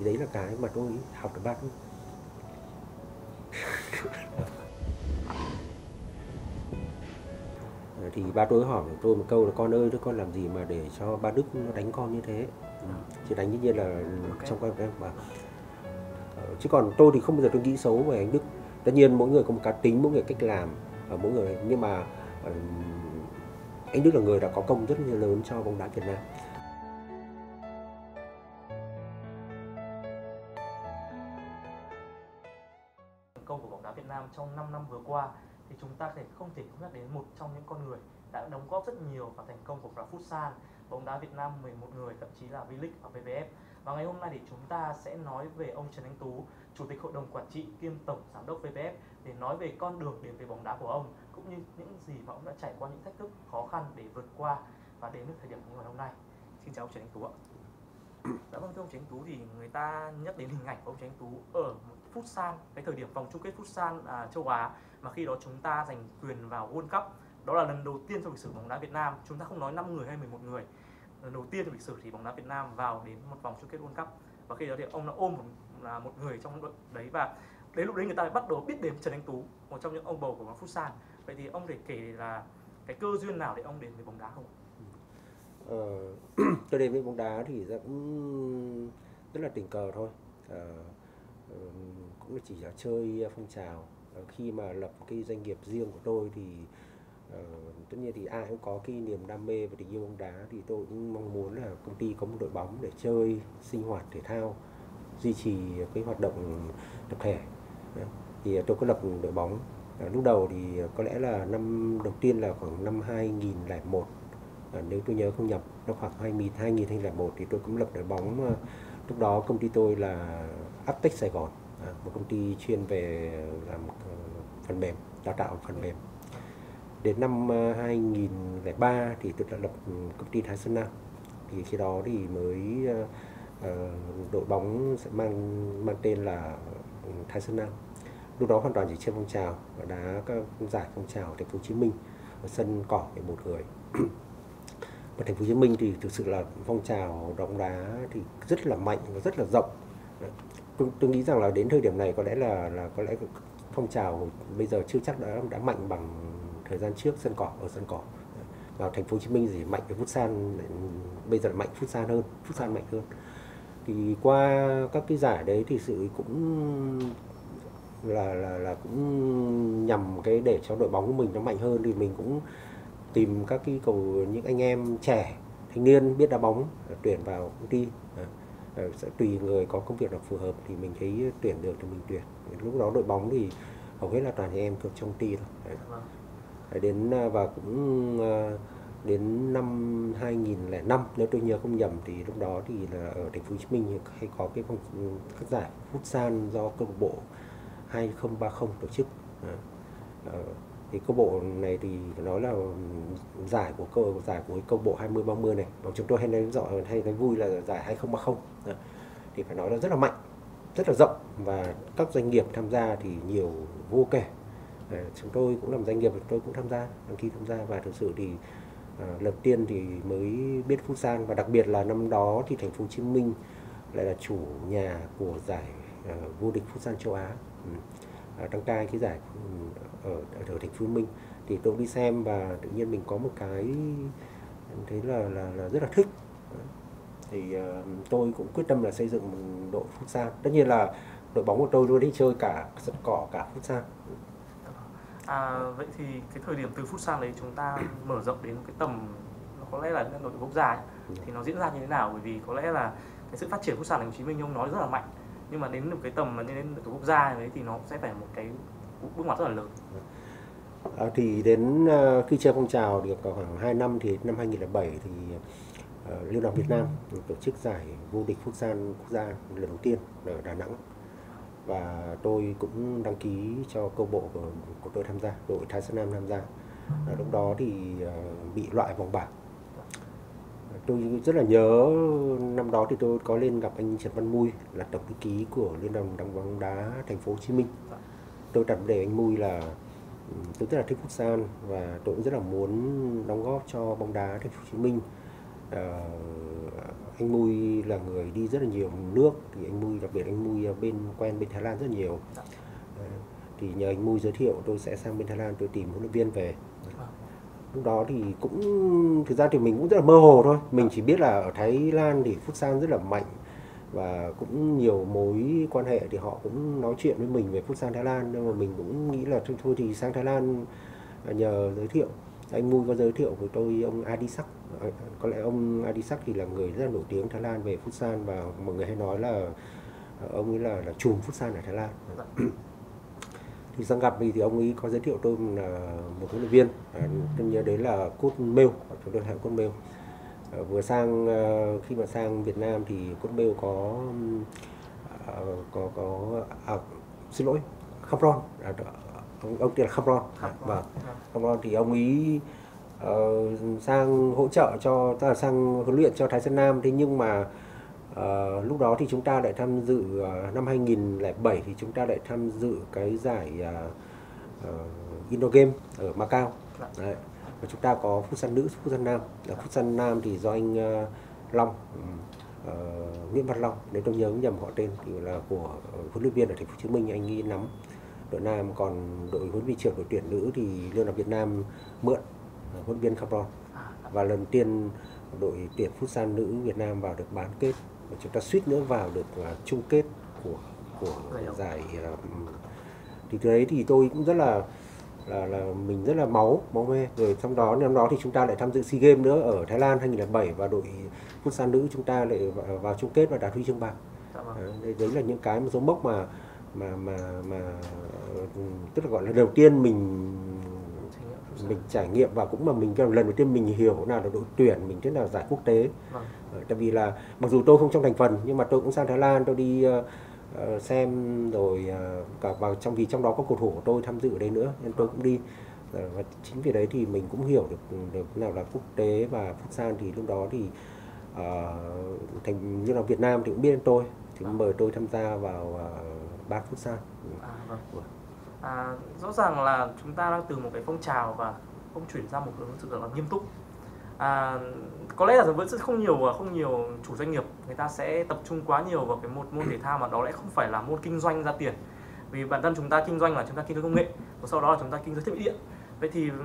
thì đấy là cái mà tôi học được tôi thì ba tôi hỏi tôi một câu là con ơi đứa con làm gì mà để cho ba đức nó đánh con như thế ừ. chỉ đánh nhiên là okay. trong các em mà chứ còn tôi thì không bao giờ tôi nghĩ xấu về anh đức tất nhiên mỗi người có một cá tính mỗi người cách làm mỗi người nhưng mà anh đức là người đã có công rất là lớn cho bóng đá việt nam trong 5 năm vừa qua thì chúng ta thể không thể không nhắc đến một trong những con người đã đóng góp rất nhiều vào thành công của Futsal, bóng đá Việt Nam 11 người, thậm chí là V-League và VPF. Và ngày hôm nay thì chúng ta sẽ nói về ông Trần Anh Tú, Chủ tịch Hội đồng Quản trị kiêm Tổng Giám đốc VPF để nói về con đường đến với bóng đá của ông cũng như những gì mà ông đã trải qua những thách thức khó khăn để vượt qua và đến được thời điểm ngày hôm nay. Xin chào ông Trần Anh Tú ạ. Dạ vâng thưa ông Trần Anh Tú thì người ta nhắc đến hình ảnh của ông Trần Anh Tú ở một Futsal san cái thời điểm vòng chung kết Futsal san à, châu Á mà khi đó chúng ta giành quyền vào World Cup đó là lần đầu tiên trong lịch sử bóng đá Việt Nam chúng ta không nói 5 người hay 11 người lần đầu tiên trong lịch sử thì bóng đá Việt Nam vào đến một vòng chung kết World Cup. Và khi đó thì ông đã ôm một, là một người trong đội đấy và đến lúc đấy người ta bắt đầu biết đến Trần Anh Tú một trong những ông bầu của bóng Futsal. Vậy thì ông thể kể là cái cơ duyên nào để ông đến với bóng đá không? Ờ, tôi đến với bóng đá thì cũng rất là tình cờ thôi. Ờ, cũng chỉ là chơi phong trào. Ờ, khi mà lập cái doanh nghiệp riêng của tôi thì uh, tất nhiên thì ai cũng có cái niềm đam mê và tình yêu bóng đá thì tôi cũng mong muốn là công ty có một đội bóng để chơi sinh hoạt thể thao duy trì cái hoạt động tập thể. Thì tôi có lập đội bóng. Ờ, lúc đầu thì có lẽ là năm đầu tiên là khoảng năm 2001 nếu tôi nhớ không nhầm nó khoảng 2000 2001 thì tôi cũng lập đội bóng lúc đó công ty tôi là Aptech Sài Gòn. À, một công ty chuyên về làm ờ, phần mềm, đào tạo phần mềm. Đến năm ờ, 2003 thì tôi đã lập ừ, công ty Thái Sơn Nam. Thì khi đó thì mới ờ, đội bóng sẽ mang mang tên là ừ, Thái Sơn Nam. Lúc đó hoàn toàn chỉ chơi phong trào, và đá các giải phong trào thành phố Hồ Chí Minh ở sân cỏ để một người. Và thành phố Hồ Chí Minh thì thực sự là phong trào bóng đá thì rất là mạnh và rất là rộng tôi, tôi nghĩ rằng là đến thời điểm này có lẽ là là có lẽ phong trào bây giờ chưa chắc đã đã mạnh bằng thời gian trước sân cỏ ở sân cỏ. Vào thành phố Hồ Chí Minh thì mạnh cái phút san bây giờ là mạnh phút san hơn phút san mạnh hơn. Thì qua các cái giải đấy thì sự cũng là là là cũng nhằm cái để cho đội bóng của mình nó mạnh hơn thì mình cũng tìm các cái cầu những anh em trẻ thanh niên biết đá bóng tuyển vào công ty sẽ tùy người có công việc nào phù hợp thì mình thấy tuyển được thì mình tuyển lúc đó đội bóng thì hầu hết là toàn anh em thuộc trong ty thôi Đấy. Vâng. đến à, và cũng à, đến năm 2005 nếu tôi nhớ không nhầm thì lúc đó thì là ở thành phố Hồ Chí Minh hay có cái phong các giải futsal do câu lạc bộ 2030 tổ chức ờ, thì câu bộ này thì phải nói là giải của câu giải của câu bộ 20 30 này và chúng tôi hay nói rõ hay nói vui là giải 2030 Đó. thì phải nói là rất là mạnh rất là rộng và các doanh nghiệp tham gia thì nhiều vô kể à, chúng tôi cũng làm doanh nghiệp tôi cũng tham gia đăng ký tham gia và thực sự thì à, lần tiên thì mới biết Futsal và đặc biệt là năm đó thì thành phố Hồ Chí Minh lại là chủ nhà của giải à, vô địch Futsal châu Á ừ đăng cai cái giải ở, ở thành phố Minh. Thì tôi đi xem và tự nhiên mình có một cái thấy là là, là rất là thích. Thì uh, tôi cũng quyết tâm là xây dựng một đội futsal. Tất nhiên là đội bóng của tôi luôn đi chơi cả sân cỏ cả futsal. À, vậy thì cái thời điểm từ futsal đấy chúng ta mở rộng đến cái tầm có lẽ là đội quốc gia ấy, ừ. thì nó diễn ra như thế nào? Bởi vì có lẽ là cái sự phát triển futsal thành phố Hồ Chí Minh ông nói rất là mạnh nhưng mà đến được cái tầm mà đến đội quốc gia đấy thì nó sẽ phải một cái bước ngoặt rất là lớn. À, thì đến uh, khi chơi phong trào được khoảng 2 năm thì năm 2007 thì uh, Liên đoàn Việt Nam tổ chức giải vô địch quốc gia quốc gia lần đầu tiên ở Đà Nẵng. Và tôi cũng đăng ký cho câu bộ của, của tôi tham gia đội Thái Sơn Nam tham gia. À, lúc đó thì uh, bị loại vòng bảng tôi rất là nhớ năm đó thì tôi có lên gặp anh Trần Văn Mui là tổng thư ký của Liên đoàn bóng đá thành phố Hồ Chí Minh. Tôi đặt vấn đề anh Mui là tôi rất là thích futsal và tôi cũng rất là muốn đóng góp cho bóng đá thành phố Hồ Chí Minh. À, anh Mui là người đi rất là nhiều nước thì anh Mui đặc biệt anh Mui bên quen bên Thái Lan rất nhiều. À, thì nhờ anh Mui giới thiệu tôi sẽ sang bên Thái Lan tôi tìm huấn luyện viên về. Vâng lúc đó thì cũng thực ra thì mình cũng rất là mơ hồ thôi. Mình chỉ biết là ở Thái Lan thì futsal rất là mạnh và cũng nhiều mối quan hệ thì họ cũng nói chuyện với mình về futsal Thái Lan. Nhưng mà mình cũng nghĩ là thôi, thôi thì sang Thái Lan à, nhờ giới thiệu. Anh Mui có giới thiệu với tôi ông Adisak à, có lẽ ông Adisak thì là người rất là nổi tiếng Thái Lan về futsal và mọi người hay nói là à, ông ấy là là chùm futsal ở Thái Lan. Dạ. Thì sang gặp thì, thì ông ấy có giới thiệu tôi là một huấn luyện viên. À, tôi nhớ đấy là cốt Mêu chúng tôi hạng cốt Mêu. À, vừa sang ờ, khi mà sang Việt Nam thì cốt Mêu có có có à, xin lỗi Khambron à, ông, ông tên là Khambron à, vâng Khambron thì ông ấy ờ, sang hỗ trợ cho tức là sang huấn luyện cho Thái Sơn Nam. Thế nhưng mà ờ, lúc đó thì chúng ta lại tham dự ờ, năm 2007 thì chúng ta lại tham dự cái giải uh, Indo Game ở Macau Dạ. Đấy. và chúng ta có futsal nữ futsal nam là futsal nam thì do anh ờ, Long ờ, Nguyễn Văn Long nếu tôi nhớ nhầm họ tên thì là của huấn luyện viên ở thành phố Hồ Chí Minh anh ấy nắm đội nam còn đội huấn luyện viên trưởng đội tuyển nữ thì Liên đoàn Việt Nam mượn ờ, huấn luyện viên Cabron À, và lần tiên đội tuyển futsal nữ Việt Nam vào được bán kết và chúng ta suýt nữa vào được à, chung kết của của Giải ừm. thì đấy thì tôi cũng rất là là là mình rất là máu máu mê rồi trong đó năm đó thì chúng ta lại tham dự SEA Games nữa ở Thái Lan 2007 và đội futsal nữ chúng ta lại vào, vào chung kết và đạt huy chương bạc dạ vâng. đấy, đấy- là những cái dấu mốc mà mà mà mà tức là gọi là đầu tiên mình. Mình trải nghiệm và cũng mà mình lần đầu tiên mình hiểu nào là đội tuyển mình thế nào giải quốc tế. Vâng. Ờ, tại vì là mặc dù tôi không trong thành phần nhưng mà tôi cũng sang Thái Lan tôi đi ờ, xem rồi ờ, cả vào trong vì trong đó có cầu thủ của tôi tham dự ở đây nữa nên tôi cũng đi. Và chính vì đấy thì mình cũng hiểu được được nào là quốc tế và futsal thì lúc đó thì ờ, thành như là Việt Nam thì cũng biết đến tôi thì cũng mời tôi tham gia vào ờ, ban futsal À, vâng. À, rõ ràng là chúng ta đang từ một cái phong trào và không chuyển ra một hướng sự rất là nghiêm túc. À, có lẽ là vẫn sẽ không nhiều à, không nhiều chủ doanh nghiệp người ta sẽ tập trung quá nhiều vào cái một môn thể thao mà đó lại không phải là môn kinh doanh ra tiền. Vì bản thân chúng ta kinh doanh là chúng ta kinh doanh công nghệ, và sau đó là chúng ta kinh doanh thiết bị điện. Vậy thì ừ,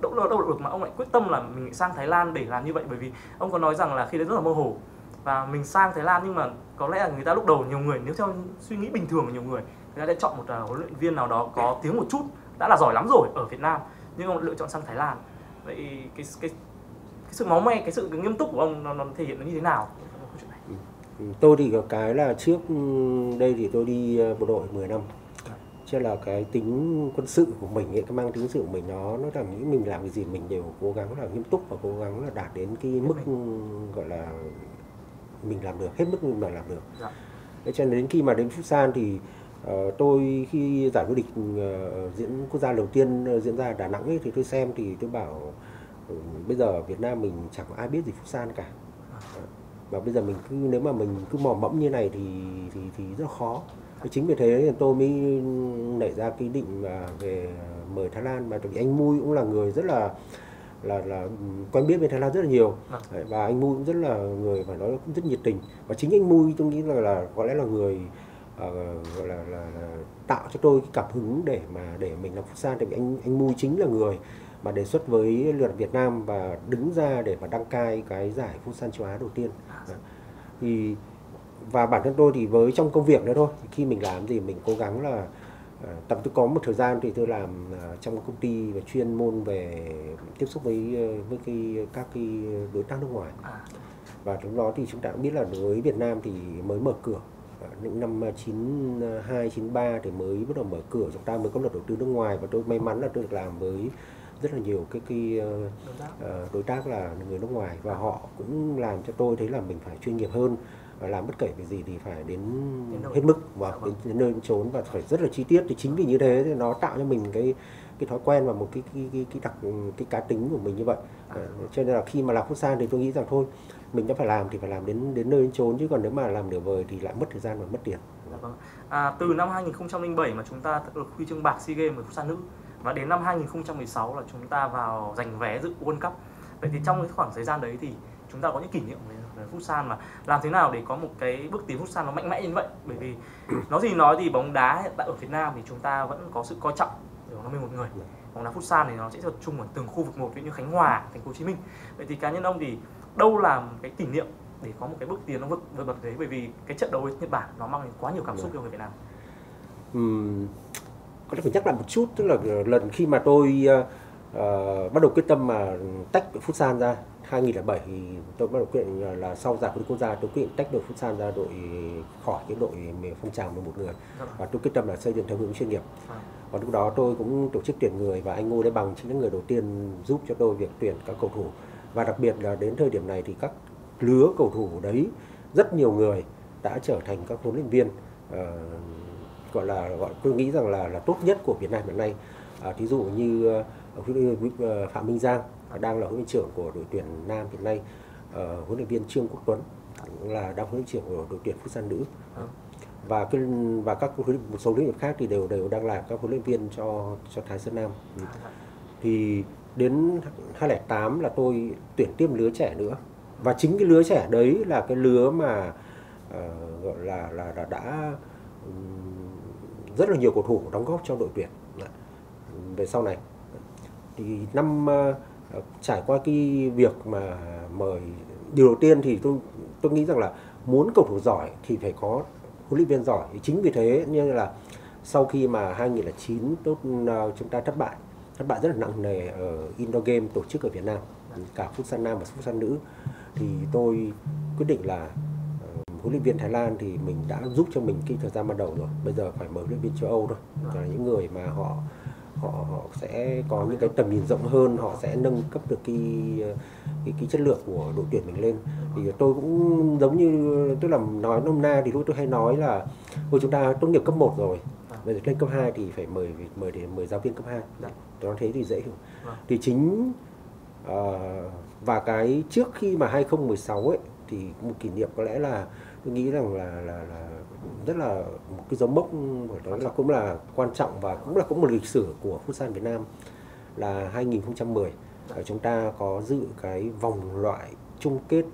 đâu là đâu được mà ông lại quyết tâm là mình sang Thái Lan để làm như vậy bởi vì ông có nói rằng là khi đấy rất là mơ hồ và mình sang Thái Lan nhưng mà có lẽ là người ta lúc đầu nhiều người nếu theo suy nghĩ bình thường của nhiều người người ta sẽ chọn một uh, huấn luyện viên nào đó có tiếng một chút đã là giỏi lắm rồi ở Việt Nam nhưng ông lựa chọn sang Thái Lan. Vậy cái cái cái sự máu me cái sự nghiêm túc của ông nó, nó thể hiện nó như thế nào? Này Ừ, tôi thì có cái là trước ừ, đây thì tôi đi ờ, bộ đội 10 năm. Chứ là cái tính quân sự của mình ấy, cái mang tính sự của mình nó nó là những mình làm cái gì mình đều cố gắng là nghiêm túc và cố gắng là đạt đến cái mức ừ, gọi là mình làm được hết mức mình mà làm được. Dạ. Thế cho nên đến khi mà đến Futsal thì ờ, tôi khi giải vô địch ờ, diễn quốc gia đầu tiên ờ, diễn ra ở Đà Nẵng ấy, thì tôi xem thì tôi bảo ừ, bây giờ ở Việt Nam mình chẳng ai biết gì Futsal cả. Và bây giờ mình cứ nếu mà mình cứ mò mẫm như này thì thì thì rất khó. Chính vì thế nên tôi mới nảy ra cái định về mời Thái Lan. Mà tại vì anh Mui cũng là người rất là là là quen biết bên Thái Lan rất là nhiều. Đấy, và anh Mui cũng rất là người mà nói cũng rất nhiệt tình. Và chính anh Mui tôi nghĩ là là có lẽ là người ờ, gọi là, là, là tạo cho tôi cái cảm hứng để mà để mình làm futsal tại vì anh anh Mui chính là người mà đề xuất với đoàn Việt Nam và đứng ra để mà đăng cai cái giải futsal châu Á đầu tiên. Đấy. thì và bản thân tôi thì với trong công việc nữa thôi. Khi mình làm gì mình cố gắng là ờ, tập tôi có một thời gian thì tôi làm ờ, trong công ty và chuyên môn về tiếp xúc với ờ, với cái các cái đối tác nước ngoài. À, và lúc đó thì chúng ta cũng biết là đối với Việt Nam thì mới mở cửa. Ờ, những năm 92 93 thì mới bắt đầu mở cửa. Chúng ta mới có luật đầu tư nước ngoài và tôi may mắn là tôi được làm với rất là nhiều cái cái ờ, đối tác. là người nước ngoài và họ cũng làm cho tôi thấy là mình phải chuyên nghiệp hơn và làm bất kể việc gì thì phải đến hết mức và Dạ đến, vâng. đến nơi đến chốn và phải rất là chi tiết. Thì chính vì như thế thì nó tạo cho mình cái cái thói quen và một cái cái cái, cái đặc cái cá tính của mình như vậy. Ờ, cho nên là khi mà làm futsal thì tôi nghĩ rằng thôi mình đã phải làm thì phải làm đến đến nơi đến chốn chứ còn nếu mà làm nửa vời thì lại mất thời gian và mất tiền Dạ vâng. À, từ năm 2007 mà chúng ta được huy chương bạc SEA Games với futsal nữ và đến năm 2016 là chúng ta vào giành vé dự World Cup. Vậy thì trong cái khoảng thời gian đấy thì chúng ta có những kỷ niệm về, futsal mà làm thế nào để có một cái bước tiến futsal nó mạnh mẽ như vậy bởi vì nói gì nói thì bóng đá hiện tại ở Việt Nam thì chúng ta vẫn có sự coi trọng ở nó 11 người bóng đá futsal thì nó sẽ tập trung ở từng khu vực một ví như Khánh Hòa, Thành phố Hồ Chí Minh. Vậy thì cá nhân ông thì đâu là cái kỷ niệm để có một cái bước tiến nó vượt vượt bậc đấy bởi vì cái trận đấu với Nhật Bản nó mang đến quá nhiều cảm xúc cho người Việt Nam. Ừm, có lẽ phải nhắc lại một chút tức là lần khi mà tôi ờ, bắt đầu quyết tâm mà tách futsal ra 2007 thì tôi bắt đầu quyết định là sau giải vô địch quốc gia tôi quyết định tách đội futsal ra đội khỏi cái đội phong trào 11 người. Dạ. và tôi quyết tâm là xây dựng theo hướng chuyên nghiệp. Vâng và lúc đó tôi cũng tổ chức tuyển người và anh Ngô Lê Bằng chính là người đầu tiên giúp cho tôi việc tuyển các cầu thủ. Và đặc biệt là đến thời điểm này thì các lứa cầu thủ đấy rất nhiều người đã trở thành các huấn luyện viên uh, gọi là gọi tôi nghĩ rằng là là tốt nhất của Việt Nam hiện nay. À, thí dụ như uh, Phạm Minh Giang đang là huấn luyện trưởng của đội tuyển nam hiện nay uh, huấn luyện viên Trương Quốc Tuấn cũng là đang huấn luyện trưởng của đội tuyển futsal nữ và cái và các một số lĩnh vực khác thì đều đều đang là các huấn luyện viên cho cho Thái Sơn Nam. Thì đến 2008 là tôi tuyển tiếp lứa trẻ nữa. Và chính cái lứa trẻ đấy là cái lứa mà uh, gọi là là, là đã um, rất là nhiều cầu thủ đóng góp cho đội tuyển. Về sau này thì năm uh, trải qua cái việc mà mời điều đầu tiên thì tôi tôi nghĩ rằng là muốn cầu thủ giỏi thì phải có huấn luyện viên giỏi. Chính vì thế như là sau khi mà 2009 tốt à, chúng ta thất bại thất bại rất là nặng nề ở indoor game tổ chức ở Việt Nam, cả futsal nam và futsal nữ. Thì tôi quyết định là ờ, huấn luyện viên Thái Lan thì mình đã giúp cho mình cái thời gian ban đầu rồi. Bây giờ phải mời huấn luyện viên châu Âu thôi. Là những người mà họ họ, họ sẽ có những cái tầm nhìn rộng hơn họ sẽ nâng cấp được cái cái, cái chất lượng của đội tuyển mình lên thì tôi cũng giống như tức là nói nôm na thì lúc tôi hay nói là ôi chúng ta tốt nghiệp cấp 1 rồi bây giờ lên cấp 2 thì phải mời mời để mời giáo viên cấp 2 Dạ. tôi nói thế thì dễ hiểu Vâng. thì chính ờ, và cái trước khi mà 2016 ấy thì một kỷ niệm có lẽ là tôi nghĩ rằng là là, là rất là một cái dấu mốc phải nói là cũng là quan trọng và cũng là cũng một lịch sử của futsal Việt Nam là 2010 ở ờ, chúng ta có dự cái vòng loại chung kết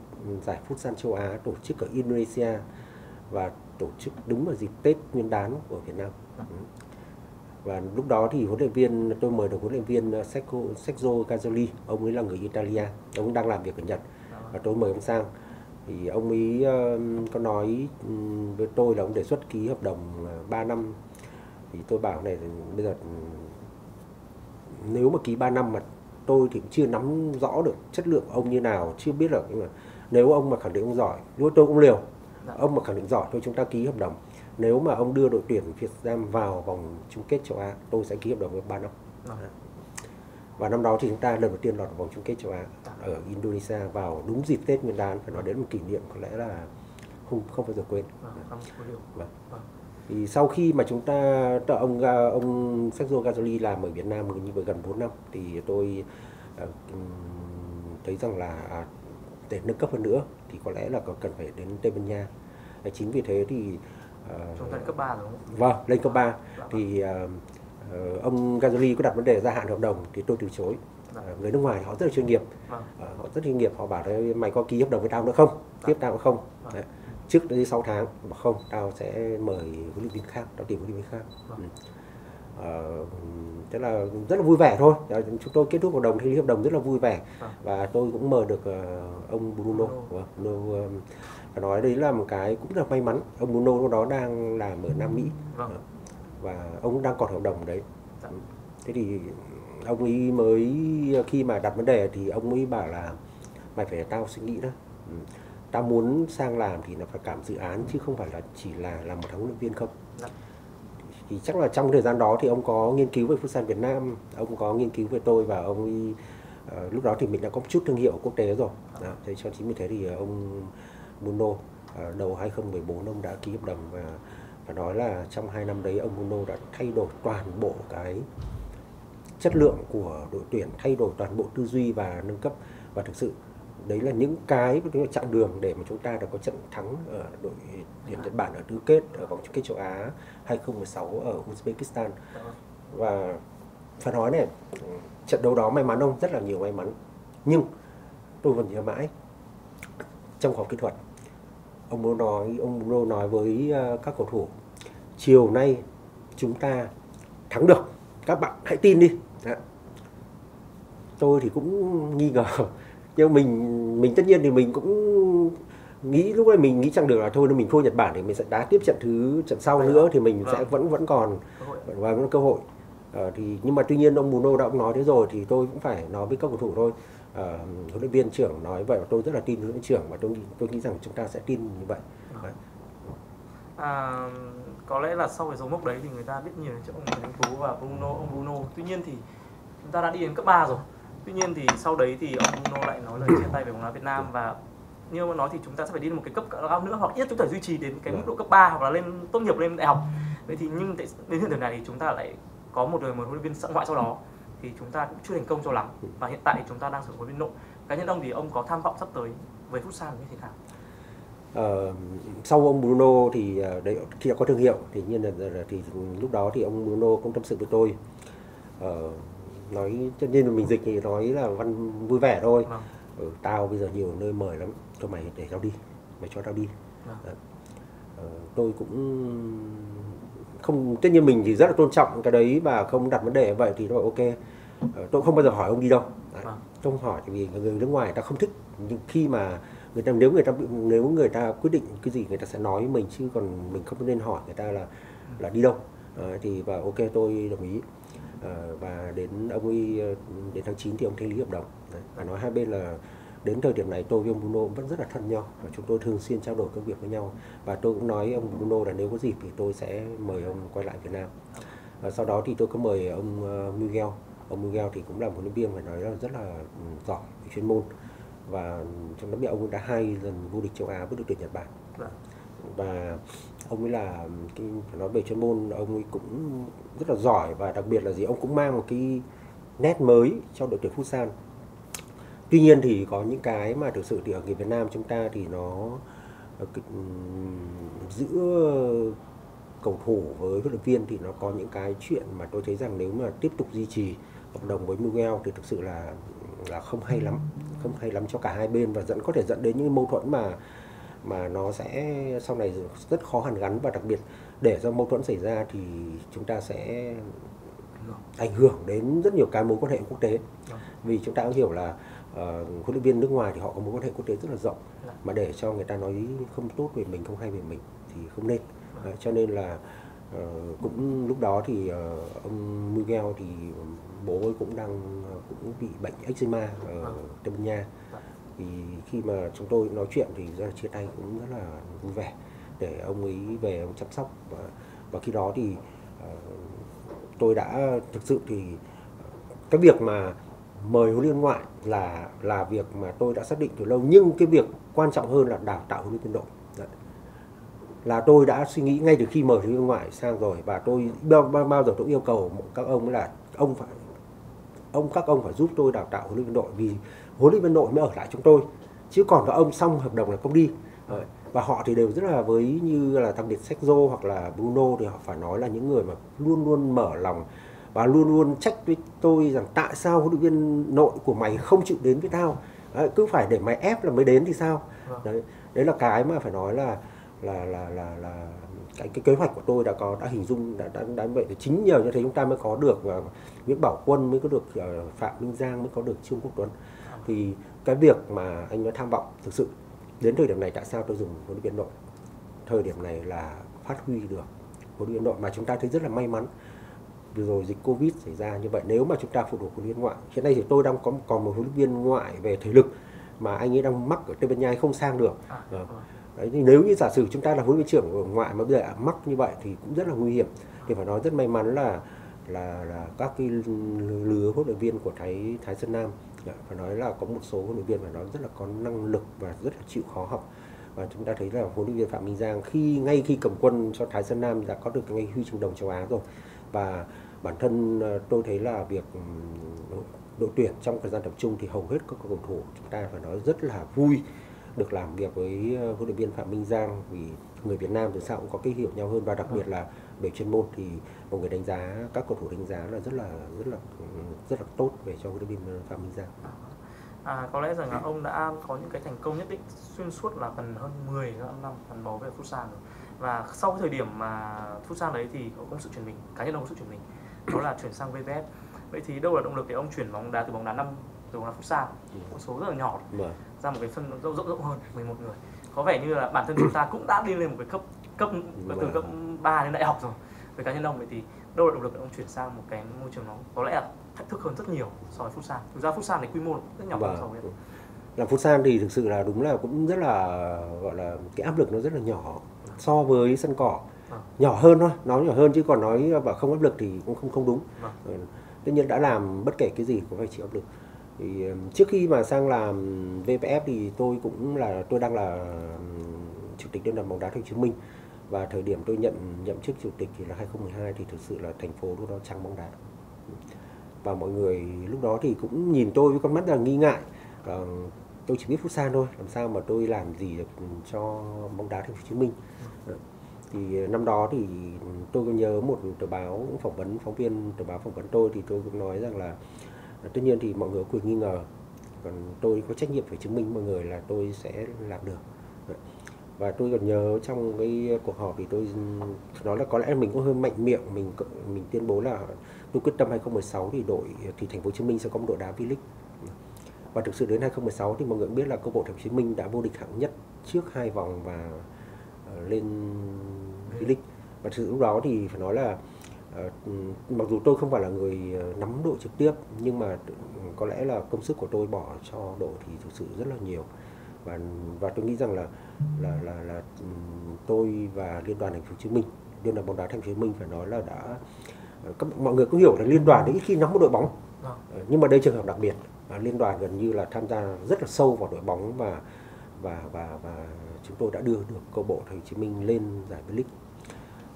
giải futsal châu Á tổ chức ở Indonesia và tổ chức đúng vào dịp Tết Nguyên đán của Việt Nam. Ừ. Và lúc đó thì huấn luyện viên tôi mời được huấn luyện viên ờ, Sergio, Sergio Gazzoli, ông ấy là người Italia, ông đang làm việc ở Nhật và tôi mời ông sang thì ông ấy có nói với tôi là ông đề xuất ký hợp đồng ờ, 3 năm. Thì tôi bảo này bây giờ nếu mà ký 3 năm mà tôi thì cũng chưa nắm rõ được chất lượng ông như nào chưa biết được. Nhưng mà nếu ông mà khẳng định ông giỏi lúc tôi cũng liều. Dạ. ông mà khẳng định giỏi thôi chúng ta ký hợp đồng. Nếu mà ông đưa đội tuyển Việt Nam vào vòng chung kết châu Á tôi sẽ ký hợp đồng với 3 năm. Và năm đó thì chúng ta lần đầu tiên lọt vào vòng chung kết châu Á ở Indonesia vào đúng dịp Tết Nguyên đán phải nói đến một kỷ niệm có lẽ là không không bao giờ quên Vâng, có điều. Vâng. Vâng. thì sau khi mà chúng ta ông ông Sergio Gazzoli làm ở Việt Nam gần như vậy gần 4 năm thì tôi ờ, thấy rằng là à, để nâng cấp hơn nữa thì có lẽ là cần phải đến Tây Ban Nha chính vì thế thì Chúng ta đến cấp 3 rồi đúng không? vâng lên cấp 3 Dạ. thì ờ, ờ, ông Gazzoli có đặt vấn đề gia hạn hợp đồng thì tôi từ chối Dạ. Người nước ngoài họ rất là chuyên nghiệp Vâng. Ờ, họ rất chuyên nghiệp họ bảo đấy mày có ký hợp đồng với tao nữa không tiếp tao không Vâng. đấy. trước đấy 6 tháng bảo không tao sẽ mời huấn luyện viên khác tao tìm huấn luyện viên khác Vâng. ừ. Ờ, thế là rất là vui vẻ thôi Ờ, chúng tôi kết thúc hợp đồng thì hợp đồng rất là vui vẻ Vâng. và tôi cũng mời được ờ, ông Bruno Bruno. Vâng, Bruno ờ, phải nói đấy là một cái cũng là may mắn ông Bruno lúc đó đang làm ở Nam Mỹ Vâng. Ờ, và ông đang còn hợp đồng đấy Dạ. thế thì ông ấy mới khi mà đặt vấn đề thì ông ấy bảo là mày phải tao suy nghĩ đó ừ. tao muốn sang làm thì là phải cảm dự án chứ không phải là chỉ là làm một huấn luyện viên không Dạ. thì chắc là trong thời gian đó thì ông có nghiên cứu về futsal Việt Nam ông có nghiên cứu về tôi và ông ấy ờ, lúc đó thì mình đã có một chút thương hiệu quốc tế rồi đó, thế cho chính vì thế thì ông Bruno ờ, đầu 2014 ông đã ký hợp đồng và và nói là trong hai năm đấy ông Bruno đã thay đổi toàn bộ cái chất lượng của đội tuyển, thay đổi toàn bộ tư duy và nâng cấp. Và thực sự, đấy là những cái chặng đường để mà chúng ta đã có trận thắng ở đội tuyển Nhật Bản ở tứ kết ở vòng chung kết châu Á 2016 ở Uzbekistan. Và phải nói này, trận đấu đó may mắn không? Rất là nhiều may mắn. Nhưng tôi vẫn nhớ mãi, trong họp kỹ thuật, ông Bruno nói, ông Bruno nói với ờ, các cầu thủ, chiều nay chúng ta thắng được. Các bạn hãy tin đi. Đó. tôi thì cũng nghi ngờ. Nhưng mình mình tất nhiên thì mình cũng nghĩ lúc ấy mình nghĩ rằng được là thôi nếu mình thua Nhật Bản thì mình sẽ đá tiếp trận thứ trận sau nữa thì mình sẽ Vâng. vẫn vẫn còn và vẫn có cơ hội. Ờ, thì nhưng mà tuy nhiên ông Bruno đã cũng nói thế rồi thì tôi cũng phải nói với các cầu thủ thôi. Ờ, huấn luyện viên trưởng nói vậy và tôi rất là tin huấn luyện trưởng và tôi tôi nghĩ rằng chúng ta sẽ tin như vậy. Đấy. À, có lẽ là sau cái dấu mốc đấy thì người ta biết nhiều cho ông thành Anh Tú và Bruno, ông Bruno. Tuy nhiên thì chúng ta đã đi đến cấp 3 rồi. Tuy nhiên thì sau đấy thì ông Bruno lại nói lời chia tay về bóng đá Việt Nam và như ông nói thì chúng ta sẽ phải đi đến một cái cấp cao nữa hoặc ít chúng ta duy trì đến cái mức độ cấp 3 hoặc là lên, tốt nghiệp lên đại học. Vậy thì nhưng tại- đến thời điểm này thì chúng ta lại có một đời một huấn luyện viên sẵn ngoại sau đó thì chúng ta cũng chưa thành công cho lắm và hiện tại thì chúng ta đang sử dụng huấn luyện nội. Cá nhân ông thì ông có tham vọng sắp tới với Futsal như thế nào? Ờ, sau ông Bruno thì ờ, đấy khi đã có thương hiệu thì nhiên là, là thì lúc đó thì ông Bruno cũng tâm sự với tôi Ờ, nói cho nên là mình dịch thì nói là văn vui vẻ thôi Vâng. ừ, tao bây giờ nhiều nơi mời lắm cho mày để tao đi mày cho tao đi Vâng. Ờ, tôi cũng không tất nhiên mình thì rất là tôn trọng cái đấy và không đặt vấn đề vậy thì nó ok Ờ, tôi không bao giờ hỏi ông đi đâu. Vâng. tôi không hỏi vì người nước ngoài ta không thích nhưng khi mà người ta nếu người ta nếu người ta quyết định cái gì người ta sẽ nói với mình chứ còn mình không nên hỏi người ta là là đi đâu. À, thì và ok tôi đồng ý. À, và đến ông ấy ờ, đến tháng 9 thì ông thanh lý hợp đồng. Và nói hai bên là đến thời điểm này tôi với ông Bruno vẫn rất là thân nhau và chúng tôi thường xuyên trao đổi công việc với nhau. Và tôi cũng nói ông Bruno là nếu có dịp thì tôi sẽ mời ông quay lại Việt Nam. Và sau đó thì tôi có mời ông Miguel. Ông Miguel thì cũng là một huấn luyện viên phải nói là rất là ừ, giỏi về chuyên môn và trong đó biết ông đã hai lần vô địch châu Á với đội tuyển Nhật Bản. Vâng. và ông ấy là cái phải nói về chuyên môn ông ấy cũng rất là giỏi và đặc biệt là gì ông cũng mang một cái nét mới cho đội tuyển Futsal. Tuy nhiên thì có những cái mà thực sự thì ở người Việt Nam chúng ta thì nó ờ, giữa cầu thủ với huấn luyện viên thì nó có những cái chuyện mà tôi thấy rằng nếu mà tiếp tục duy trì hợp đồng với Miguel thì thực sự là là không hay lắm không hay lắm cho cả hai bên và dẫn có thể dẫn đến những mâu thuẫn mà mà nó sẽ sau này rất khó hàn gắn và đặc biệt để cho mâu thuẫn xảy ra thì chúng ta sẽ ảnh hưởng đến rất nhiều cái mối quan hệ quốc tế Vâng. vì chúng ta cũng hiểu là ờ, huấn luyện viên nước ngoài thì họ có mối quan hệ quốc tế rất là rộng Vâng. mà để cho người ta nói không tốt về mình không hay về mình thì không nên Vâng. Đấy, cho nên là cũng lúc đó thì ờ, ông Miguel thì bố ấy cũng đang ờ, cũng bị bệnh eczema ở Vâng. Tây Ban Nha Vâng. thì khi mà chúng tôi nói chuyện thì là chia tay cũng rất là vui vẻ để ông ấy về ông chăm sóc và, và khi đó thì ờ, tôi đã thực sự thì cái việc mà mời huấn luyện ngoại là là việc mà tôi đã xác định từ lâu nhưng cái việc quan trọng hơn là đào tạo huấn luyện viên đội. Là tôi đã suy nghĩ ngay từ khi mời viên ngoại sang rồi và tôi bao, bao, bao giờ tôi yêu cầu các ông là ông phải ông các ông phải giúp tôi đào tạo huấn luyện viên đội vì huấn luyện viên đội mới ở lại chúng tôi chứ còn các ông xong hợp đồng là không đi Đấy. và họ thì đều rất là với như là đặc biệt Sergio hoặc là Bruno thì họ phải nói là những người mà luôn luôn mở lòng và luôn luôn trách với tôi rằng tại sao huấn luyện viên nội của mày không chịu đến với tao đấy, cứ phải để mày ép là mới đến thì sao Vâng. đấy đấy là cái mà phải nói là là là là là cái cái kế hoạch của tôi đã có đã hình dung đã đã, đã vậy thì chính nhờ như thế chúng ta mới có được uh, Nguyễn Bảo Quân mới có được ờ, Phạm Minh Giang mới có được Trương Quốc Tuấn. Thì cái việc mà anh nói tham vọng thực sự đến thời điểm này tại sao tôi dùng huấn luyện viên nội thời điểm này là phát huy được huấn luyện nội mà chúng ta thấy rất là may mắn. Vừa rồi dịch covid xảy ra như vậy nếu mà chúng ta phụ thuộc huấn luyện ngoại hiện nay thì tôi đang có còn một huấn luyện viên ngoại về thể lực mà anh ấy đang mắc ở tây ban nha không sang được. À, Ờ. Đấy, thì nếu như giả sử chúng ta là huấn luyện trưởng ở ngoại mà bây giờ mắc như vậy thì cũng rất là nguy hiểm. Thì phải nói rất may mắn là là là các cái lứa huấn luyện viên của Thái Thái Sơn Nam dạ, phải nói là có một số huấn luyện viên phải nói rất là có năng lực và rất là chịu khó học. Và chúng ta thấy là huấn luyện viên Phạm Minh Giang khi ngay khi cầm quân cho Thái Sơn Nam đã có được ngay huy chương đồng châu Á rồi. Và bản thân ờ, tôi thấy là việc đội tuyển trong thời gian tập trung thì hầu hết các cầu thủ chúng ta phải nói rất là vui được làm việc với ờ, huấn luyện viên Phạm Minh Giang vì người Việt Nam từ sao cũng có cái hiểu nhau hơn và đặc biệt là về chuyên môn thì mọi người đánh giá các cầu thủ đánh giá là rất là rất là rất là tốt về cho huấn luyện viên Phạm Minh Giang. À, có lẽ rằng là ông đã có những cái thành công nhất định xuyên suốt là gần hơn 10 năm gắn bó với Futsal rồi. Và sau cái thời điểm mà Futsal đấy thì ông có sự chuyển mình cá nhân ông có sự chuyển mình đó là chuyển sang VPF vậy thì đâu là động lực để ông chuyển bóng đá từ bóng đá năm từ bóng đá Futsal một số rất là nhỏ. Vâng. Ra một cái phân rộng rộng rộng hơn 11 người có vẻ như là bản thân chúng ta cũng đã đi lên một cái cấp cấp từ Vâng. cấp 3 đến đại học rồi với cá nhân ông vậy thì đâu là động lực để ông chuyển sang một cái môi trường nó có lẽ là thách thức hơn rất nhiều so với Futsal thực ra Futsal thì quy mô rất nhỏ hơn so với Vâng. Làm futsal thì thực sự là đúng là cũng rất là gọi là cái áp lực nó rất là nhỏ so với sân cỏ. Vâng. Nhỏ hơn thôi, nói nhỏ hơn chứ còn nói bảo không áp lực thì cũng không không đúng. Vâng. Ừ, Tất nhiên đã làm bất kể cái gì cũng phải chịu áp lực. Thì trước khi mà sang làm VPF thì tôi cũng là tôi đang là chủ tịch Liên đoàn bóng đá Thành phố Hồ Chí Minh. Và thời điểm tôi nhận nhậm chức chủ tịch thì là 2012 thì thực sự là thành phố lúc đó trắng bóng đá. Và mọi người lúc đó thì cũng nhìn tôi với con mắt là nghi ngại. À, tôi chỉ biết futsal thôi làm sao mà tôi làm gì được cho bóng đá thành phố Hồ Chí Minh. À, thì ờ, năm đó thì tôi có nhớ một tờ báo phỏng vấn phóng viên tờ báo phỏng vấn tôi thì tôi cũng nói rằng là tất nhiên thì mọi người có quyền nghi ngờ. Còn tôi có trách nhiệm phải chứng minh mọi người là tôi sẽ làm được. Và tôi còn nhớ trong cái cuộc họp thì tôi nói là có lẽ mình cũng hơi mạnh miệng, mình mình tuyên bố là tôi quyết tâm 2016 thì đội, thì thành phố Hồ Chí Minh sẽ có một đội đá V-League. Và thực sự đến 2016 thì mọi người biết là câu bộ Thành phố Hồ Chí Minh đã vô địch hạng nhất trước hai vòng và ờ, lên V-League. Và thực sự lúc đó thì phải nói là mặc dù tôi không phải là người ờ, nắm đội trực tiếp nhưng mà có lẽ là công sức của tôi bỏ cho đội thì thực sự rất là nhiều. Và và tôi nghĩ rằng là là là là ừm, tôi và liên đoàn thành phố Hồ Chí Minh liên đoàn bóng đá thành phố Hồ Chí Minh phải nói là đã ờ, các mọi người cũng hiểu là liên đoàn ít khi nắm một đội bóng. Vâng. Ờ, nhưng mà đây trường hợp đặc biệt à, liên đoàn gần như là tham gia rất là sâu vào đội bóng và và và và chúng tôi đã đưa được câu bộ Thành phố Hồ Chí Minh lên giải V-League.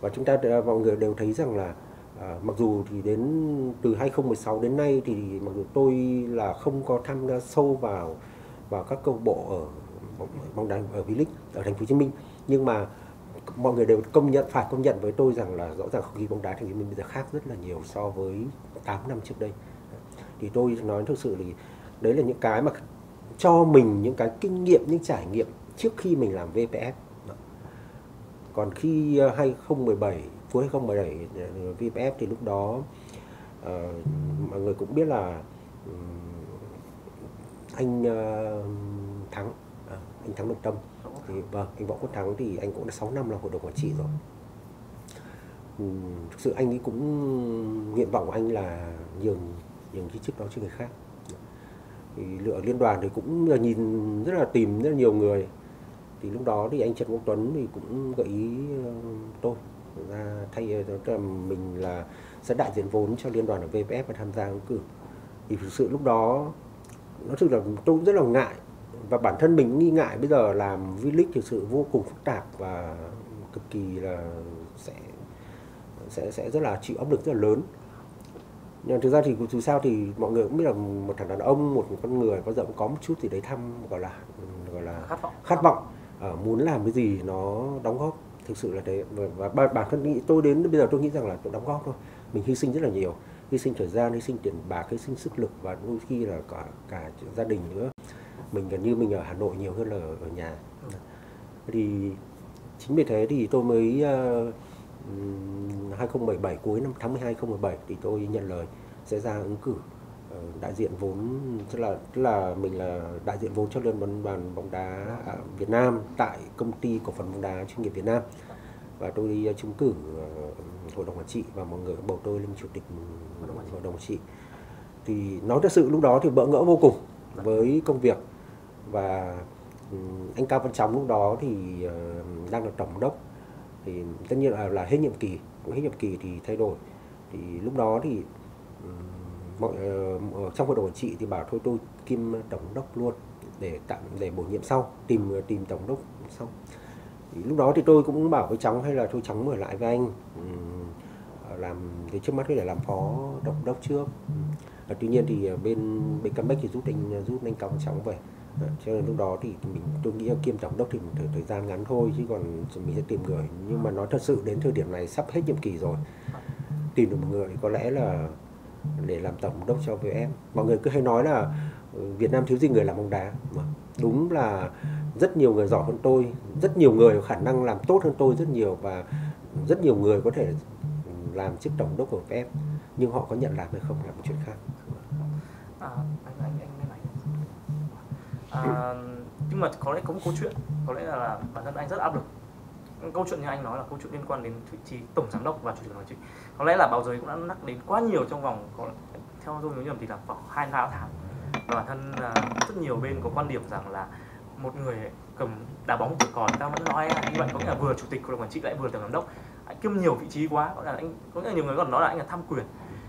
Và chúng ta mọi người đều thấy rằng là à, mặc dù thì đến từ 2016 đến nay thì mặc dù tôi là không có tham gia sâu vào vào các câu bộ ở bóng, đá ở V-League ở Thành phố Hồ Chí Minh. Nhưng mà mọi người đều công nhận phải công nhận với tôi rằng là rõ ràng không khí bóng đá Thành phố Hồ Chí Minh bây giờ khác rất là nhiều so với 8 năm trước đây. Thì tôi nói thực sự thì đấy là những cái mà cho mình những cái kinh nghiệm những trải nghiệm trước khi mình làm VPF còn khi ờ, 2017 cuối 2017 ờ, VPF thì lúc đó uh, mọi người cũng biết là um, anh uh, Thắng à, anh Thắng Đồng Tâm. Thì vâng anh Võ Quốc Thắng thì anh cũng đã 6 năm là hội đồng quản trị rồi. Thực sự anh ấy cũng nguyện vọng của anh là nhường nhường cái chức đó cho người khác. Thì lựa liên đoàn thì cũng là nhìn rất là tìm rất là nhiều người. Thì lúc đó thì anh Trần Quốc Tuấn thì cũng gợi ý ờ, tôi ra thay mình là sẽ đại diện vốn cho liên đoàn ở VPF và tham gia ứng cử. Thì thực sự lúc đó nó thực là tôi cũng rất là ngại. Và bản thân mình nghi ngại bây giờ làm V-League thực sự vô cùng phức tạp và cực kỳ là sẽ sẽ sẽ rất là chịu áp lực rất là lớn. Nhưng thực ra thì dù sao thì mọi người cũng biết là một thằng đàn ông một con người bao giờ cũng có một chút gì đấy thăm gọi là gọi là khát vọng. khát vọng ờ, muốn làm cái gì nó đóng góp thực sự là thế. Và, bản thân nghĩ tôi đến bây giờ tôi nghĩ rằng là tôi đóng góp thôi. Mình hy sinh rất là nhiều. Hy sinh thời gian hy sinh tiền bạc hy sinh sức lực và đôi khi là cả cả gia đình nữa. Mình gần như mình ở Hà Nội nhiều hơn là ở, ở nhà thì chính vì thế thì tôi mới ờ, ừm, 2017 cuối năm tháng 12 2017 thì tôi nhận lời sẽ ra ứng cử. ờ, Ờ, đại diện vốn tức là tức là mình là đại diện vốn cho liên đoàn bàn bóng đá à, Việt Nam tại công ty cổ phần bóng đá chuyên nghiệp Việt Nam. Và tôi đi trúng cử ờ, hội đồng quản trị và mọi người bầu tôi lên chủ tịch Hội đồng quản trị. thì nói thật sự lúc đó thì bỡ ngỡ vô cùng với công việc. Và ừ, anh Cao Văn Trọng lúc đó thì đang là tổng đốc. Thì tất nhiên là, là hết nhiệm kỳ cũng hết nhiệm kỳ thì thay đổi. Thì lúc đó thì ừ, Ờ, mọi trong hội đồng quản trị thì bảo thôi tôi kim tổng đốc luôn để tạm để bổ nhiệm sau tìm tìm tổng đốc sau. Thì lúc đó thì tôi cũng bảo với cháu hay là thôi cháu ở lại với anh làm thì trước mắt để làm phó tổng đốc trước. Ừm. Tuy nhiên thì bên bên comeback thì giúp anh giúp anh cao cháu về. À, cho nên lúc đó thì mình tôi nghĩ là kiêm tổng đốc thì một thời, thời gian ngắn thôi chứ còn mình sẽ tìm người. Nhưng mà nói thật sự đến thời điểm này sắp hết nhiệm kỳ rồi. Tìm được một người có lẽ là để làm tổng đốc cho VFF mọi người cứ hay nói là ừ, Việt Nam thiếu gì người làm bóng đá. Mà đúng là rất nhiều người giỏi hơn tôi rất nhiều người có khả năng làm tốt hơn tôi rất nhiều và rất nhiều người có thể làm chức tổng đốc của VFF nhưng họ có nhận làm hay không là một chuyện khác. À, anh anh anh anh này à, nhưng mà có lẽ có một câu chuyện có lẽ là bản thân anh rất áp lực câu chuyện như anh nói là câu chuyện liên quan đến vị trí tổng giám đốc và chủ tịch quản trị có lẽ là báo giới cũng đã nhắc đến quá nhiều trong vòng có theo tôi nhớ nhầm thì là khoảng hai ba tháng. Và bản thân uh, rất nhiều bên có quan điểm rằng là một người cầm đá bóng của còn ta vẫn nói là như vậy có nghĩa là vừa chủ tịch hội đồng quản trị lại vừa tổng giám đốc. Anh kiêm nhiều vị trí quá có nghĩa là anh có nghĩa là nhiều người còn nói là anh là tham quyền.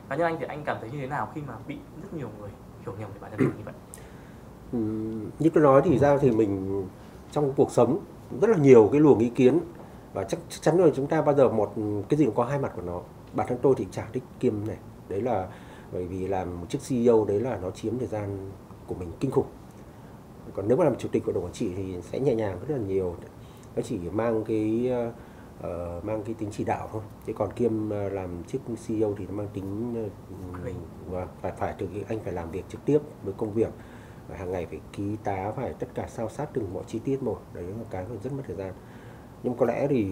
Cá nhân anh thì anh cảm thấy như thế nào khi mà bị rất nhiều người hiểu nhầm về bản thân mình như vậy? Như tôi nói thì ra thì mình trong cuộc sống rất là nhiều cái luồng ý kiến và chắc, chắc chắn rồi chúng ta bao giờ một cái gì cũng có hai mặt của nó. Bản thân tôi thì chả thích kiêm này. Đấy là bởi vì làm một chiếc CEO đấy là nó chiếm thời gian của mình kinh khủng. Còn nếu mà làm chủ tịch hội đồng quản trị thì sẽ nhẹ nhàng rất là nhiều. Nó chỉ mang cái uh, mang cái tính chỉ đạo thôi. Chứ còn kiêm uh, làm chức CEO thì nó mang tính uh, phải phải từ anh phải làm việc trực tiếp với công việc. Và hàng ngày phải ký tá phải tất cả sao sát từng mọi chi tiết một. Đấy là cái rất mất thời gian nhưng có lẽ thì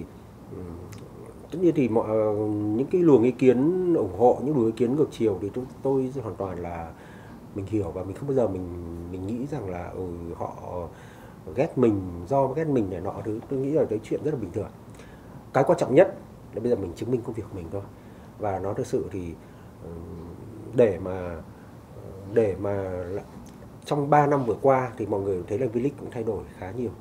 tất nhiên thì mọi ờ, những cái luồng ý kiến ủng hộ những luồng ý kiến ngược chiều thì tôi, tôi hoàn toàn là mình hiểu và mình không bao giờ mình mình nghĩ rằng là ừ, họ ghét mình do ghét mình này nọ thứ. Tôi nghĩ là cái chuyện rất là bình thường. Cái quan trọng nhất là bây giờ mình chứng minh công việc của mình thôi. Và nó thực sự thì để mà để mà trong 3 năm vừa qua thì mọi người thấy là V-League cũng thay đổi khá nhiều.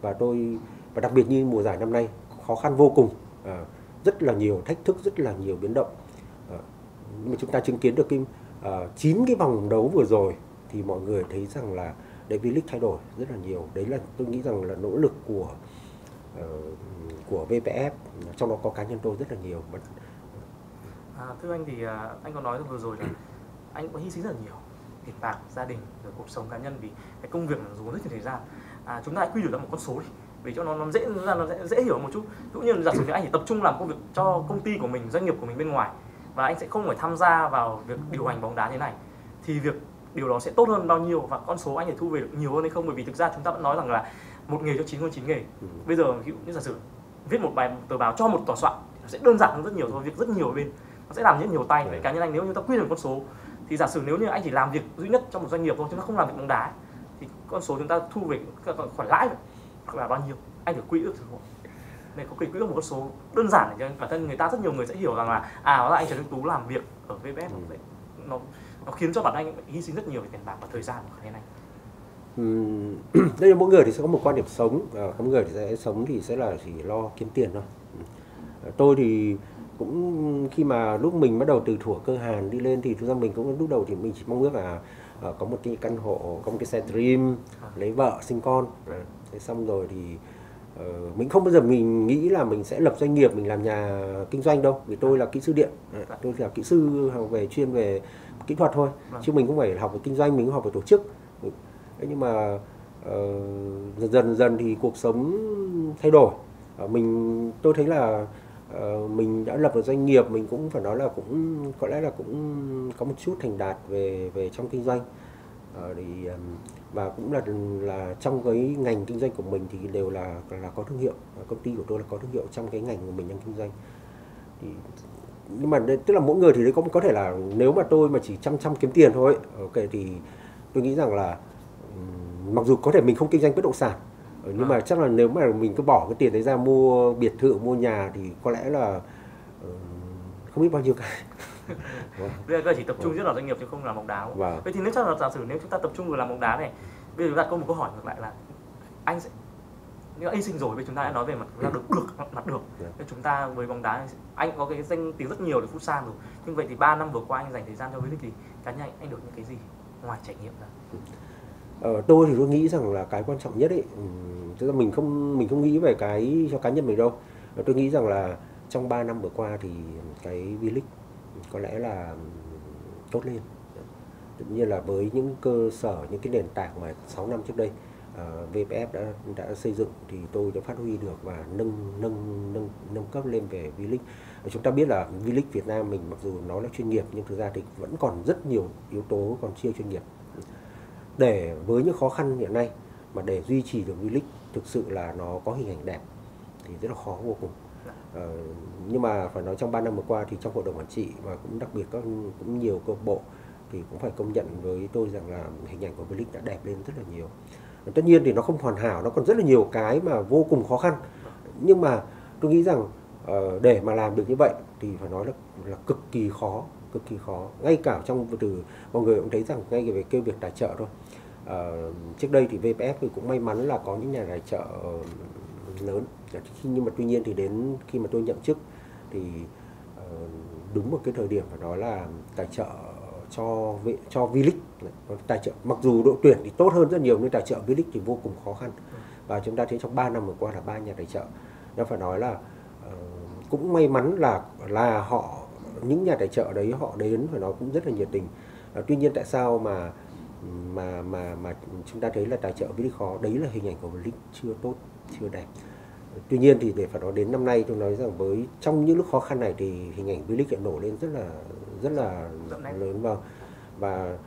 Và tôi và đặc biệt như mùa giải năm nay khó khăn vô cùng à, rất là nhiều thách thức rất là nhiều biến động. À, nhưng mà chúng ta chứng kiến được cái à, cái vòng đấu vừa rồi thì mọi người thấy rằng là David League thay đổi rất là nhiều. Đấy là tôi nghĩ rằng là nỗ lực của uh, của VPF trong đó có cá nhân tôi rất là nhiều. À, thưa anh thì à, anh có nói vừa rồi là anh có hy sinh rất là nhiều tiền bạc gia đình rồi cuộc sống cá nhân vì cái công việc dù rất nhiều thời gian. À, chúng ta hãy quy đổi ra một con số đi để cho nó nó dễ ra nó dễ, dễ hiểu một chút. Cũng như giả sử như anh chỉ tập trung làm công việc cho công ty của mình doanh nghiệp của mình bên ngoài và anh sẽ không phải tham gia vào việc điều hành bóng đá thế này thì việc điều đó sẽ tốt hơn bao nhiêu và con số anh thể thu về được nhiều hơn hay không? Bởi vì thực ra chúng ta vẫn nói rằng là một nghề cho chín hơn chín nghề. Ừ. bây giờ ví dụ như giả sử viết một bài một tờ báo cho một tòa soạn nó sẽ đơn giản hơn rất nhiều thôi việc rất nhiều bên. Nó sẽ làm rất nhiều tay. Vậy cá nhân anh nếu như ta quy được con số thì giả sử nếu như anh chỉ làm việc duy nhất trong một doanh nghiệp thôi chúng ta không làm việc bóng đá thì con số chúng ta thu về khoản lãi là bao nhiêu? Anh phải quy ước thử nên có quy ước một con số đơn giản để cho bản thân người ta rất nhiều người sẽ hiểu rằng là à đó là anh Trần Đức Tú làm việc ở VPF ừ. nó nó khiến cho bản anh hy sinh rất nhiều về tiền bạc và thời gian của anh đây là mỗi người thì sẽ có một quan điểm sống à, có người thì sẽ sống thì sẽ là chỉ lo kiếm tiền thôi. Ừ. tôi thì cũng khi mà lúc mình bắt đầu từ thủa cơ hàn đi lên thì thực ra mình cũng lúc đầu thì mình chỉ mong ước là uh, có một cái căn hộ có một cái xe dream lấy vợ sinh con. Uh, thế xong rồi thì uh, mình không bao giờ mình nghĩ là mình sẽ lập doanh nghiệp mình làm nhà kinh doanh đâu vì tôi là kỹ sư điện. Uh, tôi là kỹ sư học về chuyên về kỹ thuật thôi vâng. chứ mình không phải học về kinh doanh mình cũng học về tổ chức. Thế nhưng mà uh, dần dần dần thì cuộc sống thay đổi. Uh, mình tôi thấy là uh, mình đã lập được doanh nghiệp mình cũng phải nói là cũng có lẽ là cũng có một chút thành đạt về về trong kinh doanh. Uh, thì um, và cũng là là trong cái ngành kinh doanh của mình thì đều là là có thương hiệu. Công ty của tôi là có thương hiệu trong cái ngành của mình đang kinh doanh. Thì nhưng mà tức là mỗi người thì có có thể là nếu mà tôi mà chỉ chăm chăm kiếm tiền thôi ok thì tôi nghĩ rằng là mặc dù có thể mình không kinh doanh bất động sản nhưng mà chắc là nếu mà mình cứ bỏ cái tiền đấy ra mua biệt thự mua nhà thì có lẽ là không biết bao nhiêu cái bây giờ chỉ tập trung rất là doanh nghiệp chứ không làm bóng đá vâng. vậy thì nếu chắc là giả sử nếu chúng ta tập trung vào làm bóng đá này bây giờ ta có một câu hỏi ngược lại là anh sẽ nếu hy sinh rồi bây chúng ta đã nói về mặt ta được được mặt được yeah. Dạ. chúng ta với bóng đá anh có cái danh tiếng rất nhiều để phút san rồi nhưng vậy thì 3 năm vừa qua anh dành thời gian cho với thì cá nhân anh, anh được những cái gì ngoài trải nghiệm ra ờ, tôi thì tôi nghĩ rằng là cái quan trọng nhất ấy tức là mình không mình không nghĩ về cái cho cá nhân mình đâu tôi nghĩ rằng là trong 3 năm vừa qua thì cái V-League có lẽ là tốt lên cũng như là với những cơ sở những cái nền tảng mà 6 năm trước đây ờ, uh, VPF đã đã xây dựng thì tôi đã phát huy được và nâng nâng nâng nâng cấp lên về V-League. Chúng ta biết là V-League Việt Nam mình mặc dù nó là chuyên nghiệp nhưng thực ra thì vẫn còn rất nhiều yếu tố còn chưa chuyên nghiệp. để với những khó khăn hiện nay mà để duy trì được V-League thực sự là nó có hình ảnh đẹp thì rất là khó vô cùng ờ, nhưng mà phải nói trong 3 năm vừa qua thì trong hội đồng quản trị và cũng đặc biệt các cũng nhiều câu bộ thì cũng phải công nhận với tôi rằng là hình ảnh của V-League đã đẹp lên rất là nhiều. Tất nhiên thì nó không hoàn hảo nó còn rất là nhiều cái mà vô cùng khó khăn. Nhưng mà tôi nghĩ rằng uh, để mà làm được như vậy thì phải nói là là cực kỳ khó cực kỳ khó. Ngay cả trong từ mọi người cũng thấy rằng ngay về kêu việc tài trợ thôi. Uh, trước đây thì VPF thì cũng may mắn là có những nhà tài trợ lớn. Nhưng mà tuy nhiên thì đến khi mà tôi nhậm chức thì uh, đúng một cái thời điểm phải nói là tài trợ cho cho V-League. Tài trợ mặc dù đội tuyển thì tốt hơn rất nhiều nhưng tài trợ V-League thì vô cùng khó khăn. Và chúng ta thấy trong 3 năm vừa qua là ba nhà tài trợ. Nó phải nói là uh, cũng may mắn là là họ những nhà tài trợ đấy họ đến phải nói cũng rất là nhiệt tình. Uh, tuy nhiên tại sao mà mà mà mà chúng ta thấy là tài trợ V-League khó đấy là hình ảnh của V-League chưa tốt chưa đẹp. Tuy nhiên thì để phải nói đến năm nay tôi nói rằng với trong những lúc khó khăn này thì hình ảnh V-League nổ lên rất là rất là lớn. Vào và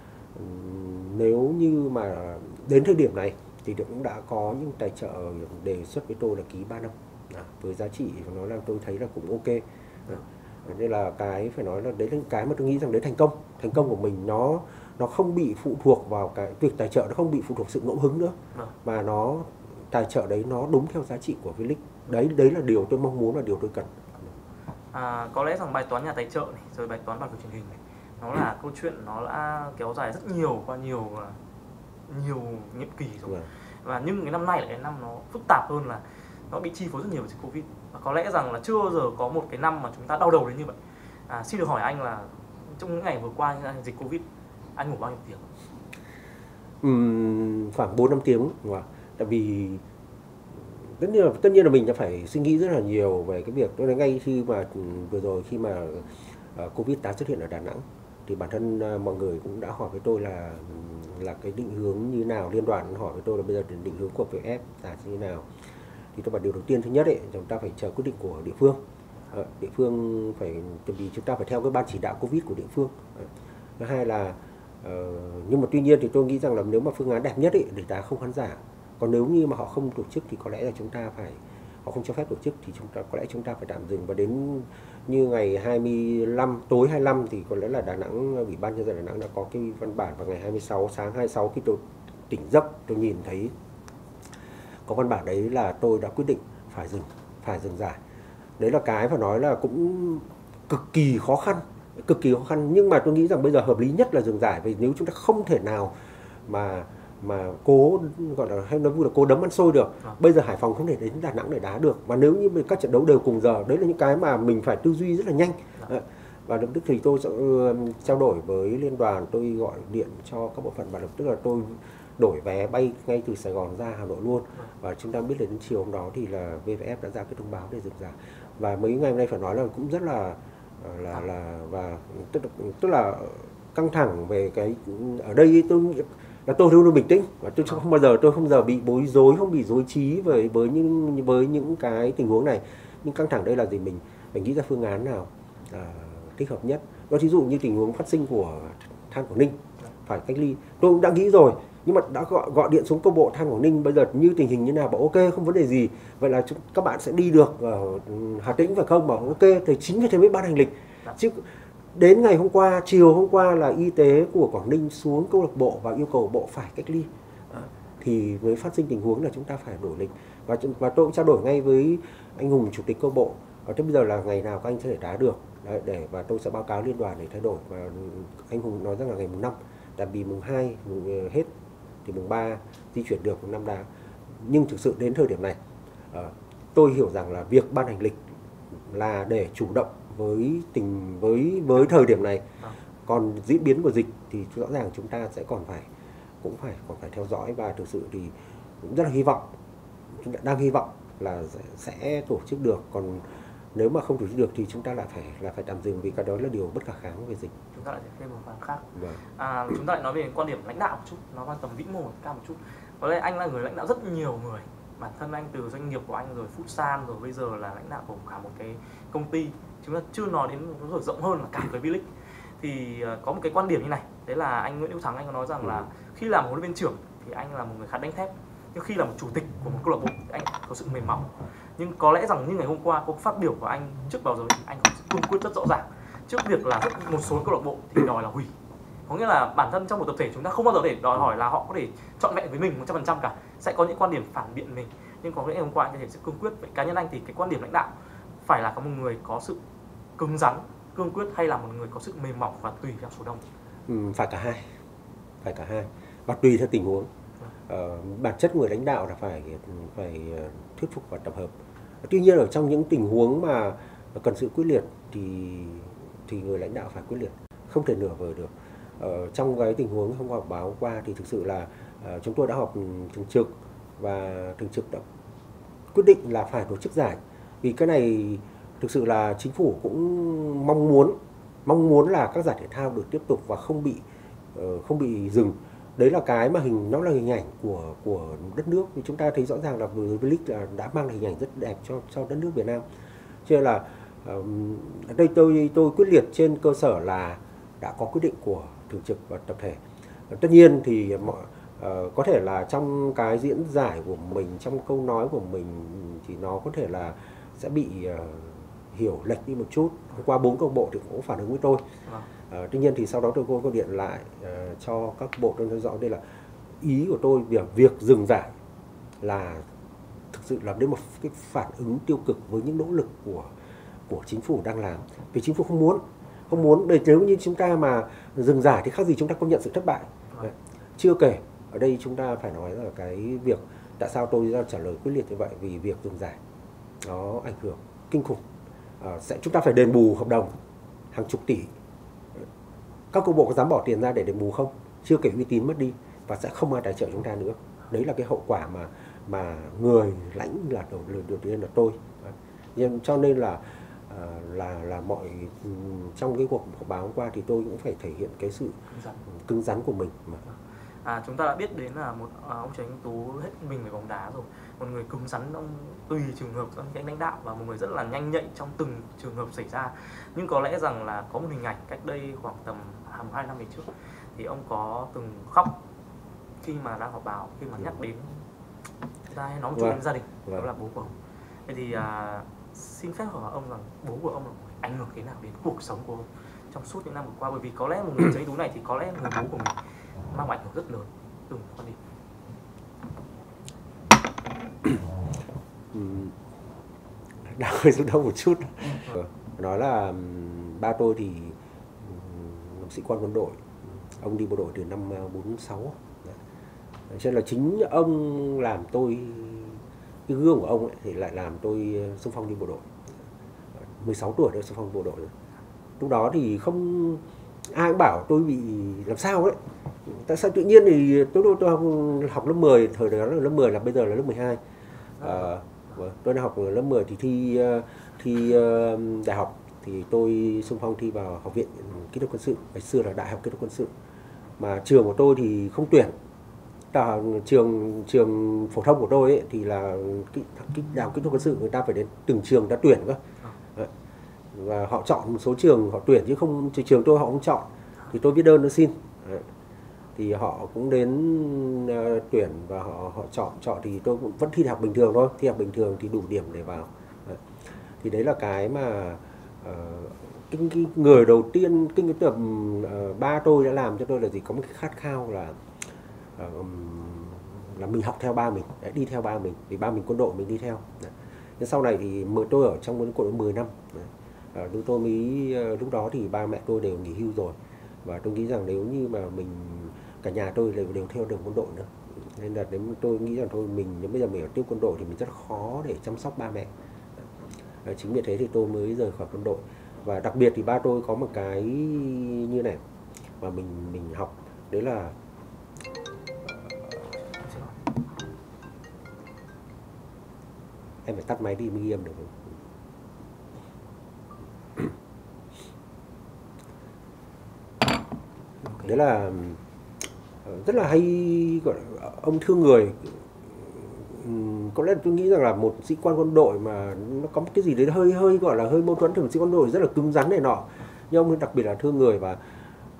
nếu như mà đến thời điểm này thì cũng đã có những tài trợ đề xuất với tôi là ký 3 năm. À, với giá trị nói là tôi thấy là cũng ok. À, nên là cái phải nói là đấy là cái mà tôi nghĩ rằng đấy thành công. Thành công của mình nó nó không bị phụ thuộc vào cái việc tài trợ nó không bị phụ thuộc sự ngẫu hứng nữa vâng. mà nó tài trợ đấy nó đúng theo giá trị của V-League đấy đấy là điều tôi mong muốn và điều tôi cần à, có lẽ rằng bài toán nhà tài trợ này rồi bài toán bản quyền truyền hình này nó là câu chuyện nó đã kéo dài rất nhiều qua nhiều à, nhiều nhiệm kỳ rồi. Vâng. và nhưng cái năm nay là cái năm nó phức tạp hơn là nó bị chi phối rất nhiều bởi dịch covid và có lẽ rằng là chưa bao giờ có một cái năm mà chúng ta đau đầu đến như vậy à, xin được hỏi anh là trong những ngày vừa qua dịch covid anh ngủ bao nhiêu tiếng? Uhm, khoảng 4 năm tiếng. Vâng Đúng không? tại vì tất nhiên là tất nhiên là mình đã phải suy nghĩ rất là nhiều về cái việc đó là ngay khi mà vừa rồi khi mà ờ, covid tái xuất hiện ở đà nẵng thì bản thân ờ, mọi người cũng đã hỏi với tôi là là cái định hướng như nào liên đoàn hỏi với tôi là bây giờ định hướng của VF là như nào. Thì tôi bảo điều đầu tiên thứ nhất ấy chúng ta phải chờ quyết định của địa phương. Ờ, địa phương phải chuẩn bị chúng ta phải theo cái ban chỉ đạo covid của địa phương. Thứ hai là Ờ, nhưng mà tuy nhiên thì tôi nghĩ rằng là nếu mà phương án đẹp nhất ấy để đá không khán giả, còn nếu như mà họ không tổ chức thì có lẽ là chúng ta phải, họ không cho phép tổ chức thì chúng ta, có lẽ chúng ta phải tạm dừng. Và đến như ngày 25 tối 25 thì có lẽ là Đà Nẵng, ủy ban nhân dân Đà Nẵng đã có cái văn bản vào ngày 26 sáng 26 khi tôi tỉnh giấc, tôi nhìn thấy có văn bản đấy là tôi đã quyết định phải dừng phải dừng giải. Đấy là cái phải nói là cũng cực kỳ khó khăn cực kỳ khó khăn. Nhưng mà tôi nghĩ rằng bây giờ hợp lý nhất là dừng giải vì nếu chúng ta không thể nào mà mà cố gọi là hay nói vui là cố đấm ăn xôi được à. bây giờ hải phòng không thể đến đà nẵng để đá được. Và nếu như các trận đấu đều cùng giờ đấy là những cái mà mình phải tư duy rất là nhanh. À. và lập tức thì tôi sẽ trao đổi với liên đoàn tôi gọi điện cho các bộ phận và lập tức là tôi đổi vé bay ngay từ Sài Gòn ra Hà Nội luôn. Và chúng ta biết là đến chiều hôm đó thì là VFF đã ra cái thông báo để dừng giải. Và mấy ngày hôm nay phải nói là cũng rất là Ờ, là là và tức tức là căng thẳng về cái ở đây tôi là tôi luôn luôn bình tĩnh và tôi không bao giờ tôi không bao giờ bị bối rối không bị rối trí với với những với những cái tình huống này. Nhưng căng thẳng đây là gì? Mình mình nghĩ ra phương án nào à, thích hợp nhất. Đó ví dụ như tình huống phát sinh của than của ninh phải cách ly. Tôi cũng đã nghĩ rồi nhưng mà đã gọi gọi điện xuống câu bộ than quảng ninh bây giờ như tình hình như nào bảo ok không vấn đề gì. Vậy là chúng, các bạn sẽ đi được ở ừ, hà tĩnh phải không? Bảo ok thì chính vì thế mới ban hành lịch. Chứ đến ngày hôm qua chiều hôm qua là y tế của Quảng Ninh xuống câu lạc bộ và yêu cầu bộ phải cách ly. À, thì mới phát sinh tình huống là chúng ta phải đổi lịch. Và và tôi cũng trao đổi ngay với anh Hùng chủ tịch câu bộ. Và thế bây giờ là ngày nào các anh sẽ thể đá được. Đấy, để và tôi sẽ báo cáo liên đoàn để thay đổi. Và anh Hùng nói rằng là ngày mùng năm tại vì mùng 2 mùng ờ, hết thì mùng 3 di chuyển được mùng 5 đá. Nhưng thực sự đến thời điểm này uh, tôi hiểu rằng là việc ban hành lịch là để chủ động với tình với với thời điểm này. Vâng. còn diễn biến của dịch thì rõ ràng chúng ta sẽ còn phải cũng phải còn phải theo dõi. Và thực sự thì cũng rất là hy vọng chúng ta đang hy vọng là sẽ tổ chức được. Còn nếu mà không tổ chức được thì chúng ta lại phải là phải tạm dừng vì cái đó là điều bất khả kháng về dịch. Chúng ta lại thêm một phần khác. Vâng. à, chúng ta lại nói về quan điểm lãnh đạo một chút nó mang tầm vĩ mô cao một chút. Có lẽ anh là người lãnh đạo rất nhiều người. Bản thân anh từ doanh nghiệp của anh rồi Foodsan rồi bây giờ là lãnh đạo của cả một cái công ty. Chúng ta chưa nói đến rồi rộng hơn là cả cái V-League thì ờ, có một cái quan điểm như này. Đấy là anh Nguyễn Hữu Thắng anh có nói rằng Ừ. là khi làm huấn luyện viên trưởng thì anh là một người khá đánh thép. Nhưng khi là một chủ tịch của một câu lạc bộ anh có sự mềm mỏng nhưng có lẽ rằng như ngày hôm qua cuộc phát biểu của anh trước báo giới anh có sự cương quyết rất rõ ràng trước việc là rất một số câu lạc bộ thì đòi là hủy. Có nghĩa là bản thân trong một tập thể chúng ta không bao giờ để đòi hỏi là họ có thể trọn vẹn với mình 100% cả sẽ có những quan điểm phản biện mình. Nhưng có lẽ hôm qua anh thể sự cương quyết vậy cá nhân anh thì cái quan điểm lãnh đạo phải là có một người có sự cứng rắn cương quyết hay là một người có sự mềm mỏng và tùy theo số đông? Ừ, phải cả hai phải cả hai và tùy theo tình huống. Ờ, bản chất người lãnh đạo là phải phải ờ, thuyết phục và tập hợp. Tuy nhiên ở trong những tình huống mà cần sự quyết liệt thì thì người lãnh đạo phải quyết liệt không thể nửa vời được. Ờ, trong cái tình huống hôm qua họp báo qua thì thực sự là uh, chúng tôi đã họp thường trực và thường trực đã quyết định là phải tổ chức giải. Vì cái này thực sự là chính phủ cũng mong muốn mong muốn là các giải thể thao được tiếp tục và không bị uh, không bị dừng đấy là cái mà hình, nó là hình ảnh của của đất nước. Thì chúng ta thấy rõ ràng là vừa V-League là đã mang hình ảnh rất đẹp cho cho đất nước Việt Nam. Cho nên là ở đây tôi tôi quyết liệt trên cơ sở là đã có quyết định của thường trực và tập thể. Ờ, tất nhiên thì mọi ờ, có thể là trong cái diễn giải của mình, trong câu nói của mình thì nó có thể là sẽ bị ờ, hiểu lệch đi một chút. Hôm qua bốn câu bộ thì cũng phản ứng với tôi. À Ờ, tuy nhiên thì sau đó tôi có điện lại ờ, cho các bộ tôi nói rõ đây là ý của tôi việc việc dừng giải là thực sự là đến một cái phản ứng tiêu cực với những nỗ lực của của chính phủ đang làm vì chính phủ không muốn không muốn. Để nếu như chúng ta mà dừng giải thì khác gì chúng ta công nhận sự thất bại. Đấy. chưa kể ở đây chúng ta phải nói là cái việc tại sao tôi ra trả lời quyết liệt như vậy vì việc dừng giải nó ảnh hưởng kinh khủng. Ờ, sẽ chúng ta phải đền bù hợp đồng hàng chục tỷ các câu bộ có dám bỏ tiền ra để đền bù không? Chưa kể uy tín mất đi và sẽ không ai tài trợ chúng ta nữa. Đấy là cái hậu quả mà mà người lãnh là đầu đầu tiên là tôi. Nhưng cho nên là ờ, là là mọi trong cái cuộc họp báo hôm qua thì tôi cũng phải thể hiện cái sự cứng rắn. của mình mà. À, chúng ta đã biết đến là một à, ông Trần Anh Tú hết mình về bóng đá rồi một người cứng rắn ông tùy trường hợp ông anh lãnh đạo và một người rất là nhanh nhạy trong từng trường hợp xảy ra. Nhưng có lẽ rằng là có một hình ảnh cách đây khoảng tầm hàng hai năm về trước thì ông có từng khóc khi mà đang họp báo khi mà nhắc đến chúng ta hay nói chút Vâng. gia đình Vâng. đó là bố của ông. Vậy thì à, xin phép hỏi ông rằng bố của ông là một ảnh hưởng thế nào đến cuộc sống của ông trong suốt những năm vừa qua? Bởi vì có lẽ một người Anh Tú này thì có lẽ người bố của mình mang ảnh hưởng rất lớn từng quan điểm đang hơi xúc động một chút. Ờ, nói là ba tôi thì ừm, sĩ quan quân đội ông đi bộ đội từ năm à, 46 Đấy. cho nên là chính ông làm tôi cái gương của ông ấy, thì lại làm tôi xung phong đi bộ đội. 16 tuổi đã xung phong bộ đội rồi. Lúc đó thì không ai cũng bảo tôi bị làm sao đấy tại sao tự nhiên thì tôi tôi, tôi học, học lớp 10 thời đó là lớp 10 là bây giờ là lớp 12 Ờ, vâng, Vâng, tôi đã học ở lớp 10 thì thi ờ, thi ờ, đại học. Thì tôi xung phong thi vào học viện kỹ thuật quân sự. Ngày xưa là đại học kỹ thuật quân sự. Mà trường của tôi thì không tuyển. Là trường trường phổ thông của tôi ấy, thì là cái, kỹ thuật quân sự người ta phải đến từng trường đã tuyển cơ. Và họ chọn một số trường họ tuyển chứ không trường tôi họ không chọn. Thì tôi viết đơn nó xin. Đấy thì họ cũng đến uh, tuyển và họ họ chọn chọn thì tôi cũng vẫn thi học bình thường thôi thi học bình thường thì đủ điểm để vào Đấy. thì đấy là cái mà uh, cái, cái người đầu tiên cái, cái tập uh, ờ, ba tôi đã làm cho tôi là gì có một cái khát khao là uh, là mình học theo ba mình đấy, đi theo ba mình vì ba mình quân đội mình đi theo đấy. nhưng sau này thì mười tôi ở trong quân đội 10 năm đấy. Ờ, lúc tôi mới lúc đó thì ba mẹ tôi đều nghỉ hưu rồi và tôi nghĩ rằng nếu như mà mình cả nhà tôi đều đều theo đường quân đội nữa. Nên là nếu tôi nghĩ rằng thôi mình nếu bây giờ mình ở tiếp quân đội thì mình rất khó để chăm sóc ba mẹ. Ờ, chính vì thế thì tôi mới rời khỏi quân đội. Và đặc biệt thì ba tôi có một cái như này mà mình mình học đấy là em phải tắt máy đi mới ghi âm được. Không? đấy là rất là hay, gọi là, ông thương người. Ừ, có lẽ tôi nghĩ rằng là một sĩ quan quân đội mà nó có một cái gì đấy hơi hơi, gọi là, hơi mâu thuẫn thường sĩ quan quân đội rất là cứng rắn này nọ. Nhưng ông đặc biệt là thương người và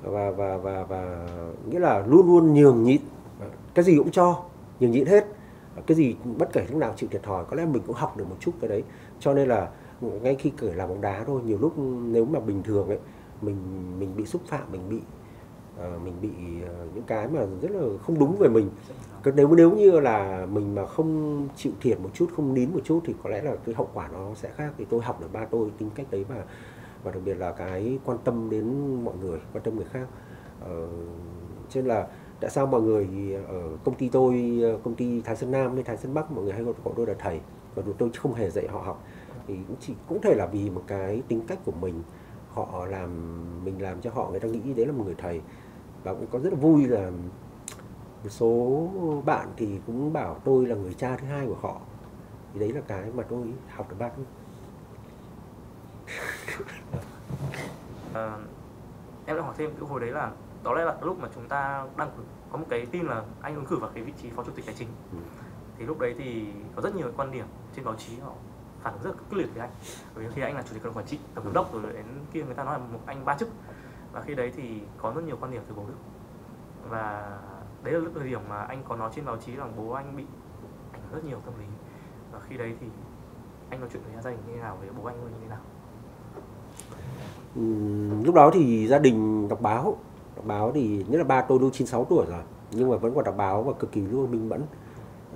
và và và và nghĩa là luôn luôn nhường nhịn. Cái gì cũng cho, nhường nhịn hết. Cái gì bất kể lúc nào chịu thiệt thòi, có lẽ mình cũng học được một chút cái đấy. Cho nên là ngay khi cởi làm bóng đá thôi, nhiều lúc nếu mà bình thường ấy, mình mình bị xúc phạm, mình bị Ờ, mình bị ờ, những cái mà rất là không đúng về mình. Nếu nếu như là mình mà không chịu thiệt một chút không nín một chút thì có lẽ là cái hậu quả nó sẽ khác. Thì tôi học được ba tôi tính cách đấy và và đặc biệt là cái quan tâm đến mọi người quan tâm người khác. Ờ, cho nên là tại sao mọi người ở công ty tôi ờ, công ty Thái Sơn Nam hay Thái Sơn Bắc mọi người hay gọi tôi là thầy. Và tôi không hề dạy họ học thì cũng chỉ cũng thể là vì một cái tính cách của mình họ làm mình làm cho họ người ta nghĩ đấy là một người thầy và cũng có rất là vui là một số bạn thì cũng bảo tôi là người cha thứ hai của họ. Thì đấy là cái mà tôi học được bác à, em đã hỏi thêm cái hồi đấy là đó là lúc mà chúng ta đang có một cái tin là anh ứng cử vào cái vị trí phó chủ tịch tài chính. Ừ. thì lúc đấy thì có rất nhiều quan điểm trên báo chí họ phản ứng rất quyết liệt với anh. Bởi vì khi anh là chủ tịch hội đồng quản trị tổng giám đốc rồi đến kia người ta nói là một anh ba chức và khi đấy thì có rất nhiều quan điểm từ bố đức. Và đấy là lúc thời điểm mà anh có nói trên báo chí rằng bố anh bị ảnh hưởng rất nhiều tâm lý. Và khi đấy thì anh nói chuyện với gia đình như thế nào về bố anh như thế nào? Ừ, lúc đó thì gia đình đọc báo. Đọc báo thì nhất là ba tôi đôi 96 tuổi rồi nhưng mà vẫn còn đọc báo và cực kỳ luôn minh mẫn.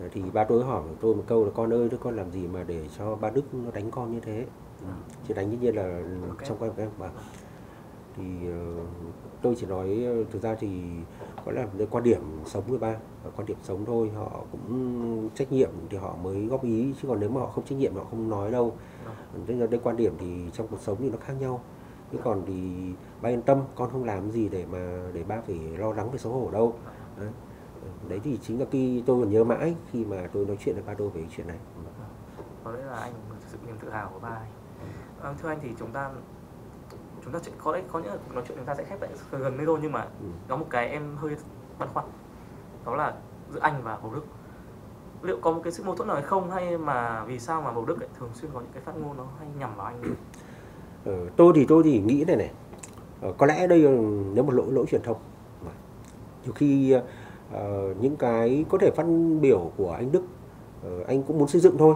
Ờ, thì ba tôi hỏi tôi một câu là con ơi con làm gì mà để cho ba đức nó đánh con như thế? Ừ. chỉ đánh như nhiên là okay. trong quanh em mà thì uh, tôi chỉ nói ờ, thực ra thì có là cái quan điểm sống của ba quan điểm sống thôi họ cũng trách nhiệm thì họ mới góp ý chứ còn nếu mà họ không trách nhiệm họ không nói đâu. Nên là đây quan điểm thì trong cuộc sống thì nó khác nhau. Chứ còn thì ba yên tâm con không làm gì để mà để ba phải lo lắng về xấu hổ đâu. Đấy. Đấy thì chính là khi tôi còn nhớ mãi khi mà tôi nói chuyện với ba đô về chuyện này. Có lẽ là anh thực sự niềm tự hào của ba anh à, thưa anh thì chúng ta chúng ta có lẽ có những nói chuyện chúng ta sẽ khép lại gần đây thôi nhưng mà ừ. có một cái em hơi băn khoăn. Đó là giữa anh và bầu đức. Liệu có một cái sự mâu thuẫn nào hay không? Hay mà vì sao mà bầu đức lại thường xuyên có những cái phát ngôn nó hay nhằm vào anh? Ừ, tôi thì tôi thì nghĩ này này. Ờ, có lẽ đây nếu một lỗi lỗi truyền thông nhiều khi uh, những cái có thể phát biểu của anh Đức uh, anh cũng muốn xây dựng thôi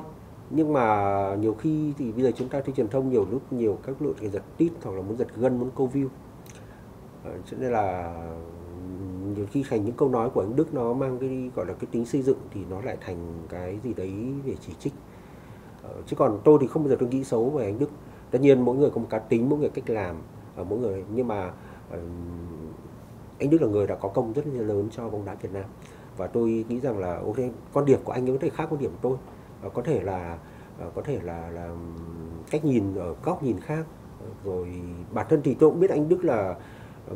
nhưng mà nhiều khi thì bây giờ chúng ta trên truyền thông nhiều lúc nhiều các lượng giật tít hoặc là muốn giật gân muốn câu view. Uh, cho nên là nhiều khi thành những câu nói của anh Đức nó mang cái gọi là cái tính xây dựng thì nó lại thành cái gì đấy để chỉ trích. Ờ, chứ còn tôi thì không bao giờ tôi nghĩ xấu về anh Đức. Tất nhiên mỗi người có một cá tính mỗi người cách làm ờ, mỗi người nhưng mà anh Đức là người đã có công rất là lớn cho bóng đá Việt Nam. Và tôi nghĩ rằng là ok quan điểm của anh ấy có thể khác quan điểm của tôi. Ờ, có thể là ờ, có thể là là cách nhìn ở góc nhìn khác. Ờ, rồi bản thân thì tôi cũng biết anh Đức là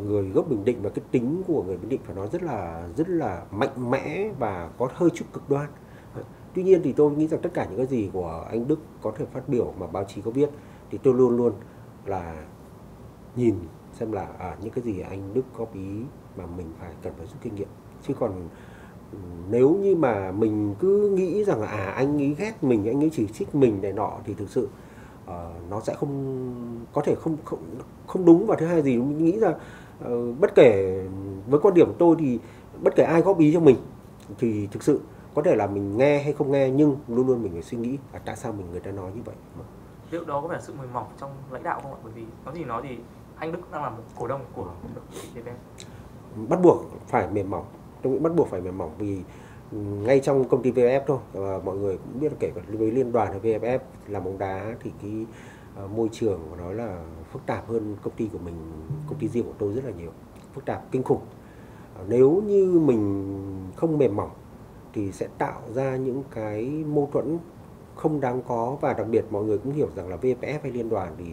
người gốc Bình Định và cái tính của người Bình Định phải nói rất là rất là mạnh mẽ và có hơi chút cực đoan. Tuy nhiên thì tôi nghĩ rằng tất cả những cái gì của anh Đức có thể phát biểu mà báo chí có viết thì tôi luôn luôn là nhìn xem là à, những cái gì anh Đức góp ý mà mình phải cần phải rút kinh nghiệm. Chứ còn nếu như mà mình cứ nghĩ rằng là à anh ấy ghét mình anh ấy chỉ trích mình này nọ thì thực sự uh, nó sẽ không có thể không không không đúng. Và thứ hai gì? Mình nghĩ rằng uh, bất kể với quan điểm của tôi thì bất kể ai góp ý cho mình thì thực sự có thể là mình nghe hay không nghe nhưng luôn luôn mình phải suy nghĩ là tại sao mình người ta nói như vậy. Liệu đó có phải là sự mềm mỏng trong lãnh đạo không ạ? Bởi vì nói gì nói thì anh Đức đang là một cổ đông của VPF bắt buộc phải mềm mỏng tôi nghĩ bắt buộc phải mềm mỏng vì ngay trong công ty VFF thôi. Và mọi người cũng biết kể cả với liên đoàn ở VFF làm bóng đá thì cái ờ, môi trường của nó là phức tạp hơn công ty của mình, công ty riêng của tôi rất là nhiều, phức tạp, kinh khủng. Ờ, nếu như mình không mềm mỏng thì sẽ tạo ra những cái mâu thuẫn không đáng có. Và đặc biệt mọi người cũng hiểu rằng là VFF hay liên đoàn thì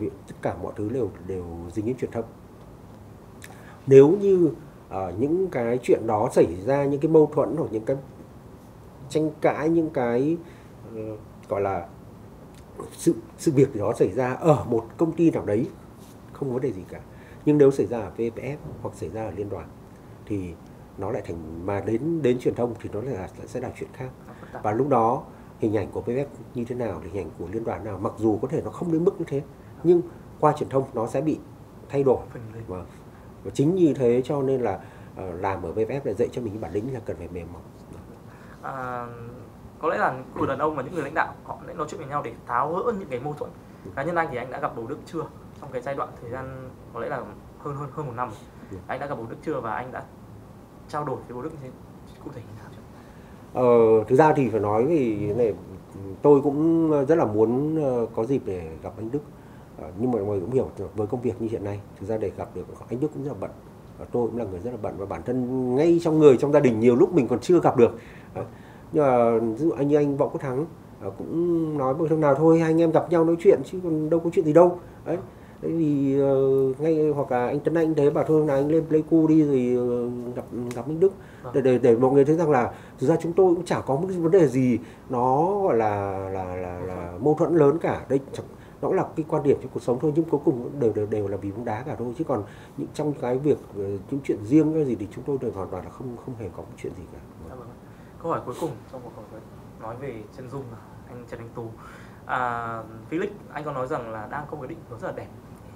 tất cả mọi thứ đều đều dính đến truyền thông. Nếu như uh, những cái chuyện đó xảy ra những cái mâu thuẫn hoặc những cái tranh cãi những cái uh, gọi là sự sự việc đó xảy ra ở một công ty nào đấy không có vấn đề gì cả nhưng nếu xảy ra ở VPF hoặc xảy ra ở liên đoàn thì nó lại thành mà đến đến truyền thông thì nó là sẽ là chuyện khác và lúc đó hình ảnh của VPF như thế nào hình ảnh của liên đoàn nào mặc dù có thể nó không đến mức như thế nhưng qua truyền thông nó sẽ bị thay đổi lên. Vâng. Và chính như thế cho nên là ờ, làm ở VFF là dạy cho mình bản lĩnh là cần phải mềm mỏng à, có lẽ là người đàn ông và những người lãnh đạo họ sẽ nói chuyện với nhau để tháo gỡ những cái mâu thuẫn cá nhân anh thì anh đã gặp bố đức chưa trong cái giai đoạn thời gian có lẽ là hơn hơn hơn một năm rồi. Ừ. anh đã gặp bố đức chưa và anh đã trao đổi với bố đức như thế cụ thể như thế nào chưa? Ờ, thực ra thì phải nói vì cái này tôi cũng rất là muốn ờ, có dịp để gặp anh Đức nhưng mà mọi người cũng hiểu với công việc như hiện nay thực ra để gặp được anh Đức cũng rất là bận và tôi cũng là người rất là bận và bản thân ngay trong người trong gia đình nhiều lúc mình còn chưa gặp được. Ờ, nhưng mà ví dụ anh như anh Võ Quốc Thắng ờ, cũng nói một hôm nào thôi hai anh em gặp nhau nói chuyện chứ còn đâu có chuyện gì đâu. Đấy. Thế thì ờ, ngay hoặc là anh Tấn Anh thế bảo thôi là anh lên Pleiku đi rồi ờ, gặp gặp anh Đức. Để, để để mọi người thấy rằng là thực ra chúng tôi cũng chả có một cái vấn đề gì nó gọi là là là, là mâu thuẫn lớn cả. Đây nó cũng là cái quan điểm trong cuộc sống thôi nhưng cuối cùng đều đều đều là vì bóng đá cả thôi chứ còn những trong cái việc ờ, những chuyện riêng cái gì thì chúng tôi đều hoàn toàn là không không hề có chuyện gì cả Dạ vâng. Câu hỏi cuối cùng trong cuộc phỏng vấn nói về chân dung là anh Trần Anh Tú. À, Felix anh có nói rằng là đang có một định hướng rất là đẹp,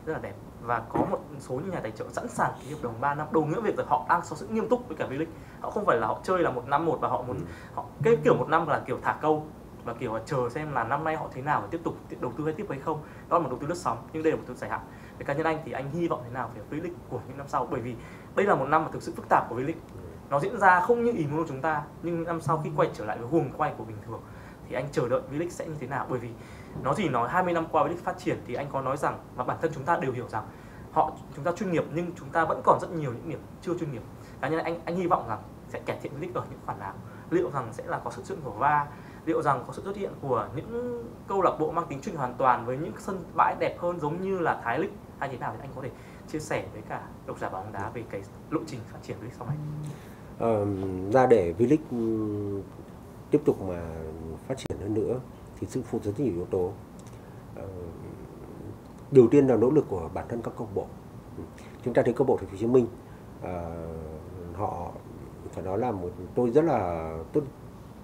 rất là đẹp và có một số những nhà tài trợ sẵn sàng ký hợp đồng 3 năm đồng nghĩa việc là họ đang có sự nghiêm túc với cả Felix. Họ không phải là họ chơi là một năm một và họ muốn họ cái kiểu một năm là kiểu thả câu và, kiểu là chờ xem là năm nay họ thế nào và tiếp tục đầu tư hay tiếp hay không. Đó là một đầu tư lướt sóng, nhưng đây là một đầu tư dài hạn. Về cá nhân anh thì anh hy vọng thế nào về V-League của những năm sau? Bởi vì đây là một năm mà thực sự phức tạp của V-League. Nó diễn ra không như ý muốn của chúng ta, nhưng năm sau khi quay trở lại với guồng quay của bình thường thì anh chờ đợi V-League sẽ như thế nào? Bởi vì nó gì nói 20 năm qua V-League phát triển thì anh có nói rằng và bản thân chúng ta đều hiểu rằng họ, chúng ta chuyên nghiệp nhưng chúng ta vẫn còn rất nhiều những điểm chưa chuyên nghiệp. Cá nhân anh anh hy vọng rằng sẽ cải thiện V-League ở những khoản nào? Liệu rằng sẽ là có sự sự của va liệu rằng có sự xuất hiện của những câu lạc bộ mang tính chuyên hoàn toàn với những sân bãi đẹp hơn giống như là Thái League hay thế nào thì anh có thể chia sẻ với cả độc giả bóng đá về cái lộ trình phát triển V-League sau này? Ờ, ra để V-League ừ, tiếp tục mà phát triển hơn nữa thì sự phụ rất nhiều yếu tố. Ờ, đầu tiên là nỗ lực của bản thân các câu bộ. Chúng ta thấy câu bộ Thành phố Hồ Chí Minh ờ, họ phải nói là một tôi rất là tôi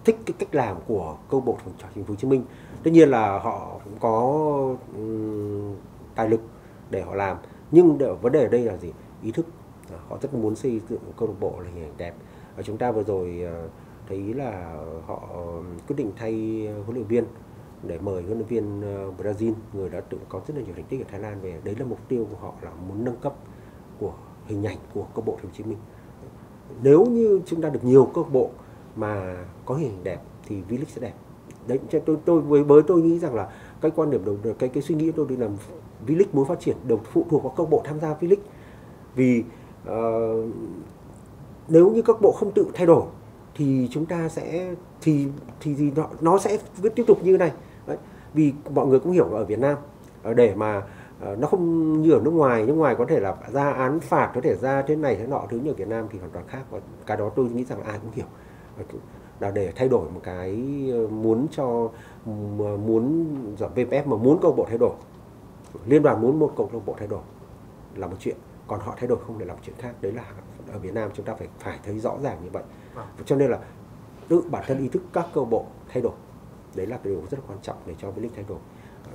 thích cái cách làm của câu lạc bộ Thành phố Hồ Chí Minh. Tất nhiên là họ cũng có tài lực để họ làm. Nhưng vấn đề ở đây là gì? Ý thức. À, họ rất muốn xây dựng câu lạc bộ là hình ảnh đẹp. Và chúng ta vừa rồi ờ, thấy là họ quyết định thay huấn luyện viên để mời huấn luyện viên ờ, Brazil, người đã tự có rất là nhiều thành tích ở Thái Lan về. Đấy là mục tiêu của họ là muốn nâng cấp của hình ảnh của câu bộ Hồ Chí Minh. Nếu như chúng ta được nhiều câu lạc bộ mà có hình đẹp thì V-League sẽ đẹp. Đấy cho tôi tôi với với tôi nghĩ rằng là cái quan điểm đầu cái cái suy nghĩ tôi đi làm V-League muốn phát triển đều phụ thuộc vào câu bộ tham gia V-League vì uh, nếu như các bộ không tự thay đổi thì chúng ta sẽ thì thì, thì nó, nó sẽ cứ tiếp tục như này. Đấy. vì mọi người cũng hiểu là ở Việt Nam ờ, để mà ờ, nó không như ở nước ngoài nước ngoài có thể là ra án phạt có thể ra thế này thế nọ thứ như ở Việt Nam thì hoàn toàn khác. Và cái đó tôi nghĩ rằng ai cũng hiểu là để thay đổi một cái ờ, muốn cho muốn VPF mà muốn câu lạc bộ thay đổi. Liên đoàn muốn một câu lạc bộ thay đổi là một chuyện còn họ thay đổi không để làm chuyện khác. Đấy là ở Việt Nam chúng ta phải phải thấy rõ ràng như vậy. Vâng. cho nên là tự bản thân ý thức các câu lạc bộ thay đổi đấy là cái điều rất là quan trọng để cho V-League thay đổi.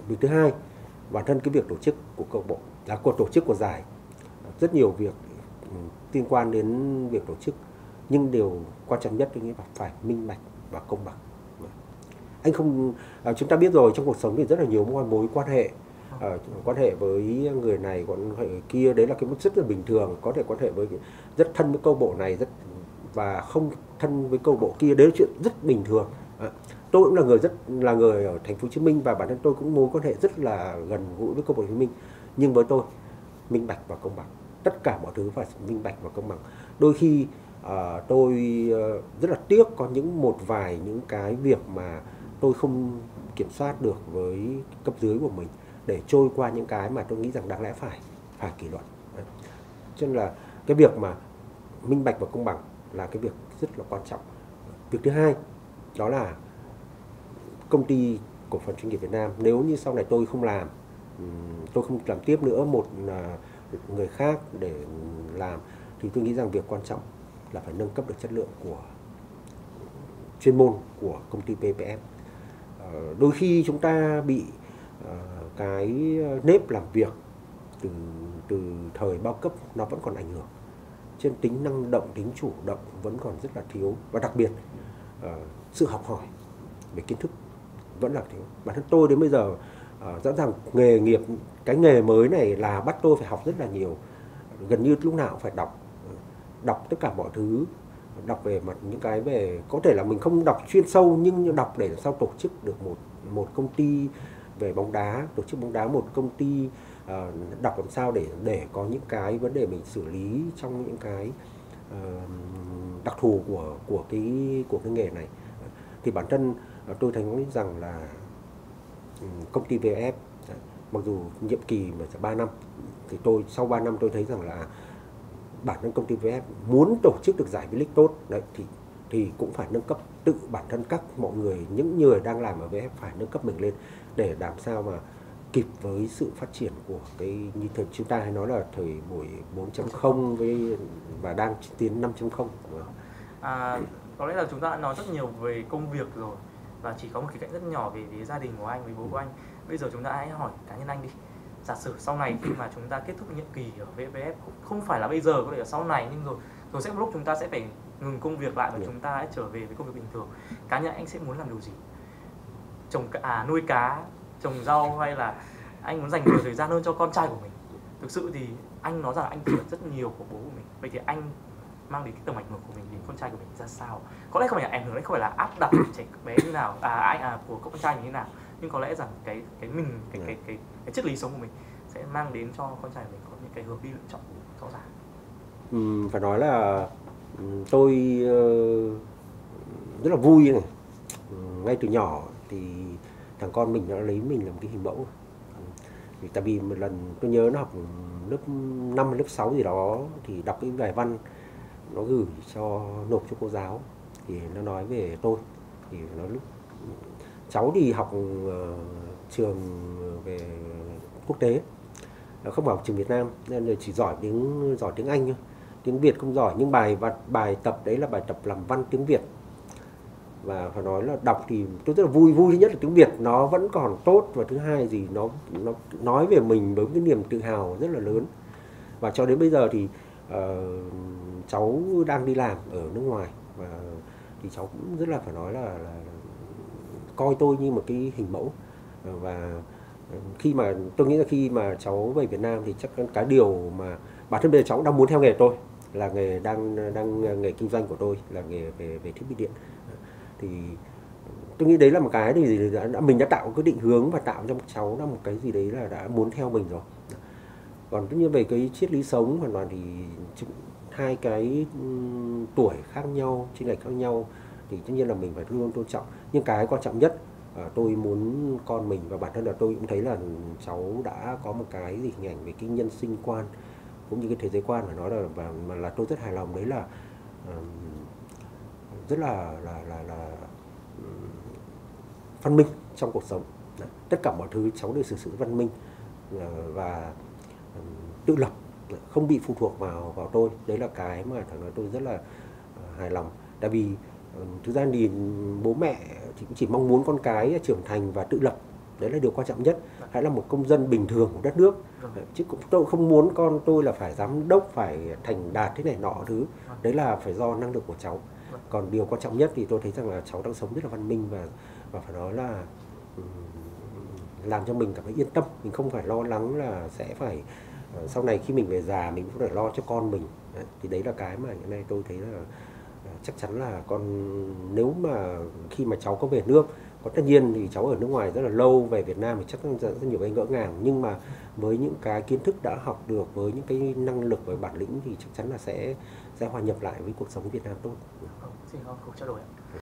Việc thứ hai bản thân cái việc tổ chức của câu lạc bộ là cuộc tổ chức của giải rất nhiều việc ừ, liên quan đến việc tổ chức nhưng điều quan trọng nhất tôi nghĩ là phải minh bạch và công bằng. Anh không à, chúng ta biết rồi trong cuộc sống thì rất là nhiều mối mối quan hệ. À, quan hệ với người này quan hệ kia đấy là cái mức rất là bình thường có thể quan hệ với rất thân với câu bộ này rất và không thân với câu bộ kia đấy là chuyện rất bình thường. À, tôi cũng là người rất là người ở thành phố Hồ Chí Minh và bản thân tôi cũng mối quan hệ rất là gần gũi với câu bộ Hồ Chí Minh. Nhưng với tôi minh bạch và công bằng. Tất cả mọi thứ phải minh bạch và công bằng. Đôi khi à, tôi ờ, rất là tiếc có những một vài những cái việc mà tôi không kiểm soát được với cấp dưới của mình để trôi qua những cái mà tôi nghĩ rằng đáng lẽ phải phải kỷ luật Đấy. cho nên là cái việc mà minh bạch và công bằng là cái việc rất là quan trọng việc thứ hai đó là công ty cổ phần chuyên nghiệp Việt Nam nếu như sau này tôi không làm tôi không làm tiếp nữa một à, người khác để làm thì tôi nghĩ rằng việc quan trọng là phải nâng cấp được chất lượng của chuyên môn của công ty PPM ờ, đôi khi chúng ta bị ờ, cái nếp làm việc từ từ thời bao cấp nó vẫn còn ảnh hưởng. Trên tính năng động, tính chủ động vẫn còn rất là thiếu. Và đặc biệt ờ, sự học hỏi về kiến thức vẫn là thiếu. Bản thân tôi đến bây giờ rõ ràng nghề nghiệp, cái nghề mới này là bắt tôi phải học rất là nhiều. Gần như lúc nào cũng phải đọc đọc tất cả mọi thứ đọc về mặt những cái về có thể là mình không đọc chuyên sâu nhưng đọc để sao tổ chức được một một công ty về bóng đá tổ chức bóng đá một công ty uh, đọc làm sao để để có những cái vấn đề mình xử lý trong những cái uh, đặc thù của của cái của cái nghề này. Thì bản thân uh, tôi thấy rằng là ừ, công ty VF mặc dù nhiệm kỳ mà ba 3 năm thì tôi sau 3 năm tôi thấy rằng là bản thân công ty VF muốn tổ chức được giải V-League tốt đấy thì thì cũng phải nâng cấp tự bản thân các mọi người những người đang làm ở VF phải nâng cấp mình lên để làm sao mà kịp với sự phát triển của cái như thời chúng ta hay nói là thời buổi 4.0 với và đang tiến 5.0 à, có lẽ là chúng ta đã nói rất nhiều về công việc rồi và chỉ có một cái cạnh rất nhỏ về, về gia đình của anh với bố của anh. Bây giờ chúng ta hãy hỏi cá nhân anh đi giả sử sau này khi mà chúng ta kết thúc nhiệm kỳ ở VPF không phải là bây giờ có thể là sau này nhưng rồi rồi sẽ một lúc chúng ta sẽ phải ngừng công việc lại và yeah. chúng ta hãy trở về với công việc bình thường. Cá nhân anh sẽ muốn làm điều gì? Trồng à nuôi cá trồng rau hay là anh muốn dành nhiều thời gian hơn cho con trai của mình? Thực sự thì anh nói rằng anh chịu rất nhiều của bố của mình. Vậy thì anh mang đến cái tầm ảnh hưởng của mình đến con trai của mình ra sao? Có lẽ không phải là ảnh hưởng đấy không phải là áp đặt trẻ bé như nào à anh à của con trai như nào nhưng có lẽ rằng cái cái mình cái cái cái, cái triết lý sống của mình sẽ mang đến cho con trai mình có những cái hướng đi lựa chọn rõ ràng. Ừ, phải nói là tôi uh, rất là vui này. Ngay từ nhỏ thì thằng con mình nó lấy mình làm cái hình mẫu. Vì tại vì một lần tôi nhớ nó học lớp 5 lớp 6 gì đó thì đọc cái bài văn nó gửi cho nộp cho cô giáo. Thì nó nói về tôi. Thì nó lúc cháu đi học ờ, trường về quốc tế. Không học trường Việt Nam nên là chỉ giỏi tiếng giỏi tiếng Anh thôi tiếng Việt không giỏi. Nhưng bài và bài tập đấy là bài tập làm văn tiếng Việt. Và phải nói là đọc thì tôi rất là vui vui. Thứ nhất là tiếng Việt nó vẫn còn tốt và thứ hai gì nó nó nói về mình với cái niềm tự hào rất là lớn. Và cho đến bây giờ thì uh, cháu đang đi làm ở nước ngoài và thì cháu cũng rất là phải nói là, là coi tôi như một cái hình mẫu. Ờ, và ờ, khi mà tôi nghĩ là khi mà cháu về Việt Nam thì chắc cái điều mà bản thân bây giờ cháu đang muốn theo nghề tôi là nghề đang đang nghề kinh doanh của tôi là nghề về về thiết bị điện. Thì tôi nghĩ đấy là một cái gì đã, đã mình đã tạo cái định hướng và tạo cho cháu là một cái gì đấy là đã muốn theo mình rồi. Còn tất nhiên về cái triết lý sống hoàn toàn thì hai cái tuổi khác nhau trên lệch khác nhau thì tất nhiên là mình phải luôn tôn trọng. Nhưng cái quan trọng nhất à, tôi muốn con mình và bản thân là tôi cũng thấy là cháu đã có một cái gì hình ảnh về cái nhân sinh quan cũng như cái thế giới quan phải nói là và mà là tôi rất hài lòng đấy là rất là là là, là văn minh trong cuộc sống. Tất cả mọi thứ cháu đều xử sự văn minh ờ, và tự lập không bị phụ thuộc vào vào tôi. Đấy là cái mà thằng nói tôi rất là ờ, hài lòng. Tại vì thực ra thì bố mẹ thì cũng chỉ mong muốn con cái trưởng thành và tự lập. Đấy là điều quan trọng nhất. Hãy là một công dân bình thường của đất nước. Chứ cũng tôi không muốn con tôi là phải giám đốc phải thành đạt thế này nọ thứ. Đấy là phải do năng lực của cháu. Còn điều quan trọng nhất thì tôi thấy rằng là cháu đang sống rất là văn minh và và phải nói là làm cho mình cảm thấy yên tâm. Mình không phải lo lắng là sẽ phải uh, sau này khi mình về già mình cũng phải lo cho con mình. Đấy, thì đấy là cái mà hiện nay tôi thấy là chắc chắn là con nếu mà khi mà cháu có về nước có tất nhiên thì cháu ở nước ngoài rất là lâu về Việt Nam thì chắc rất, rất nhiều cái ngỡ ngàng nhưng mà với những cái kiến thức đã học được với những cái năng lực và bản lĩnh thì chắc chắn là sẽ sẽ hòa nhập lại với cuộc sống Việt Nam tốt. Vâng, xin không cuộc trao đổi ạ.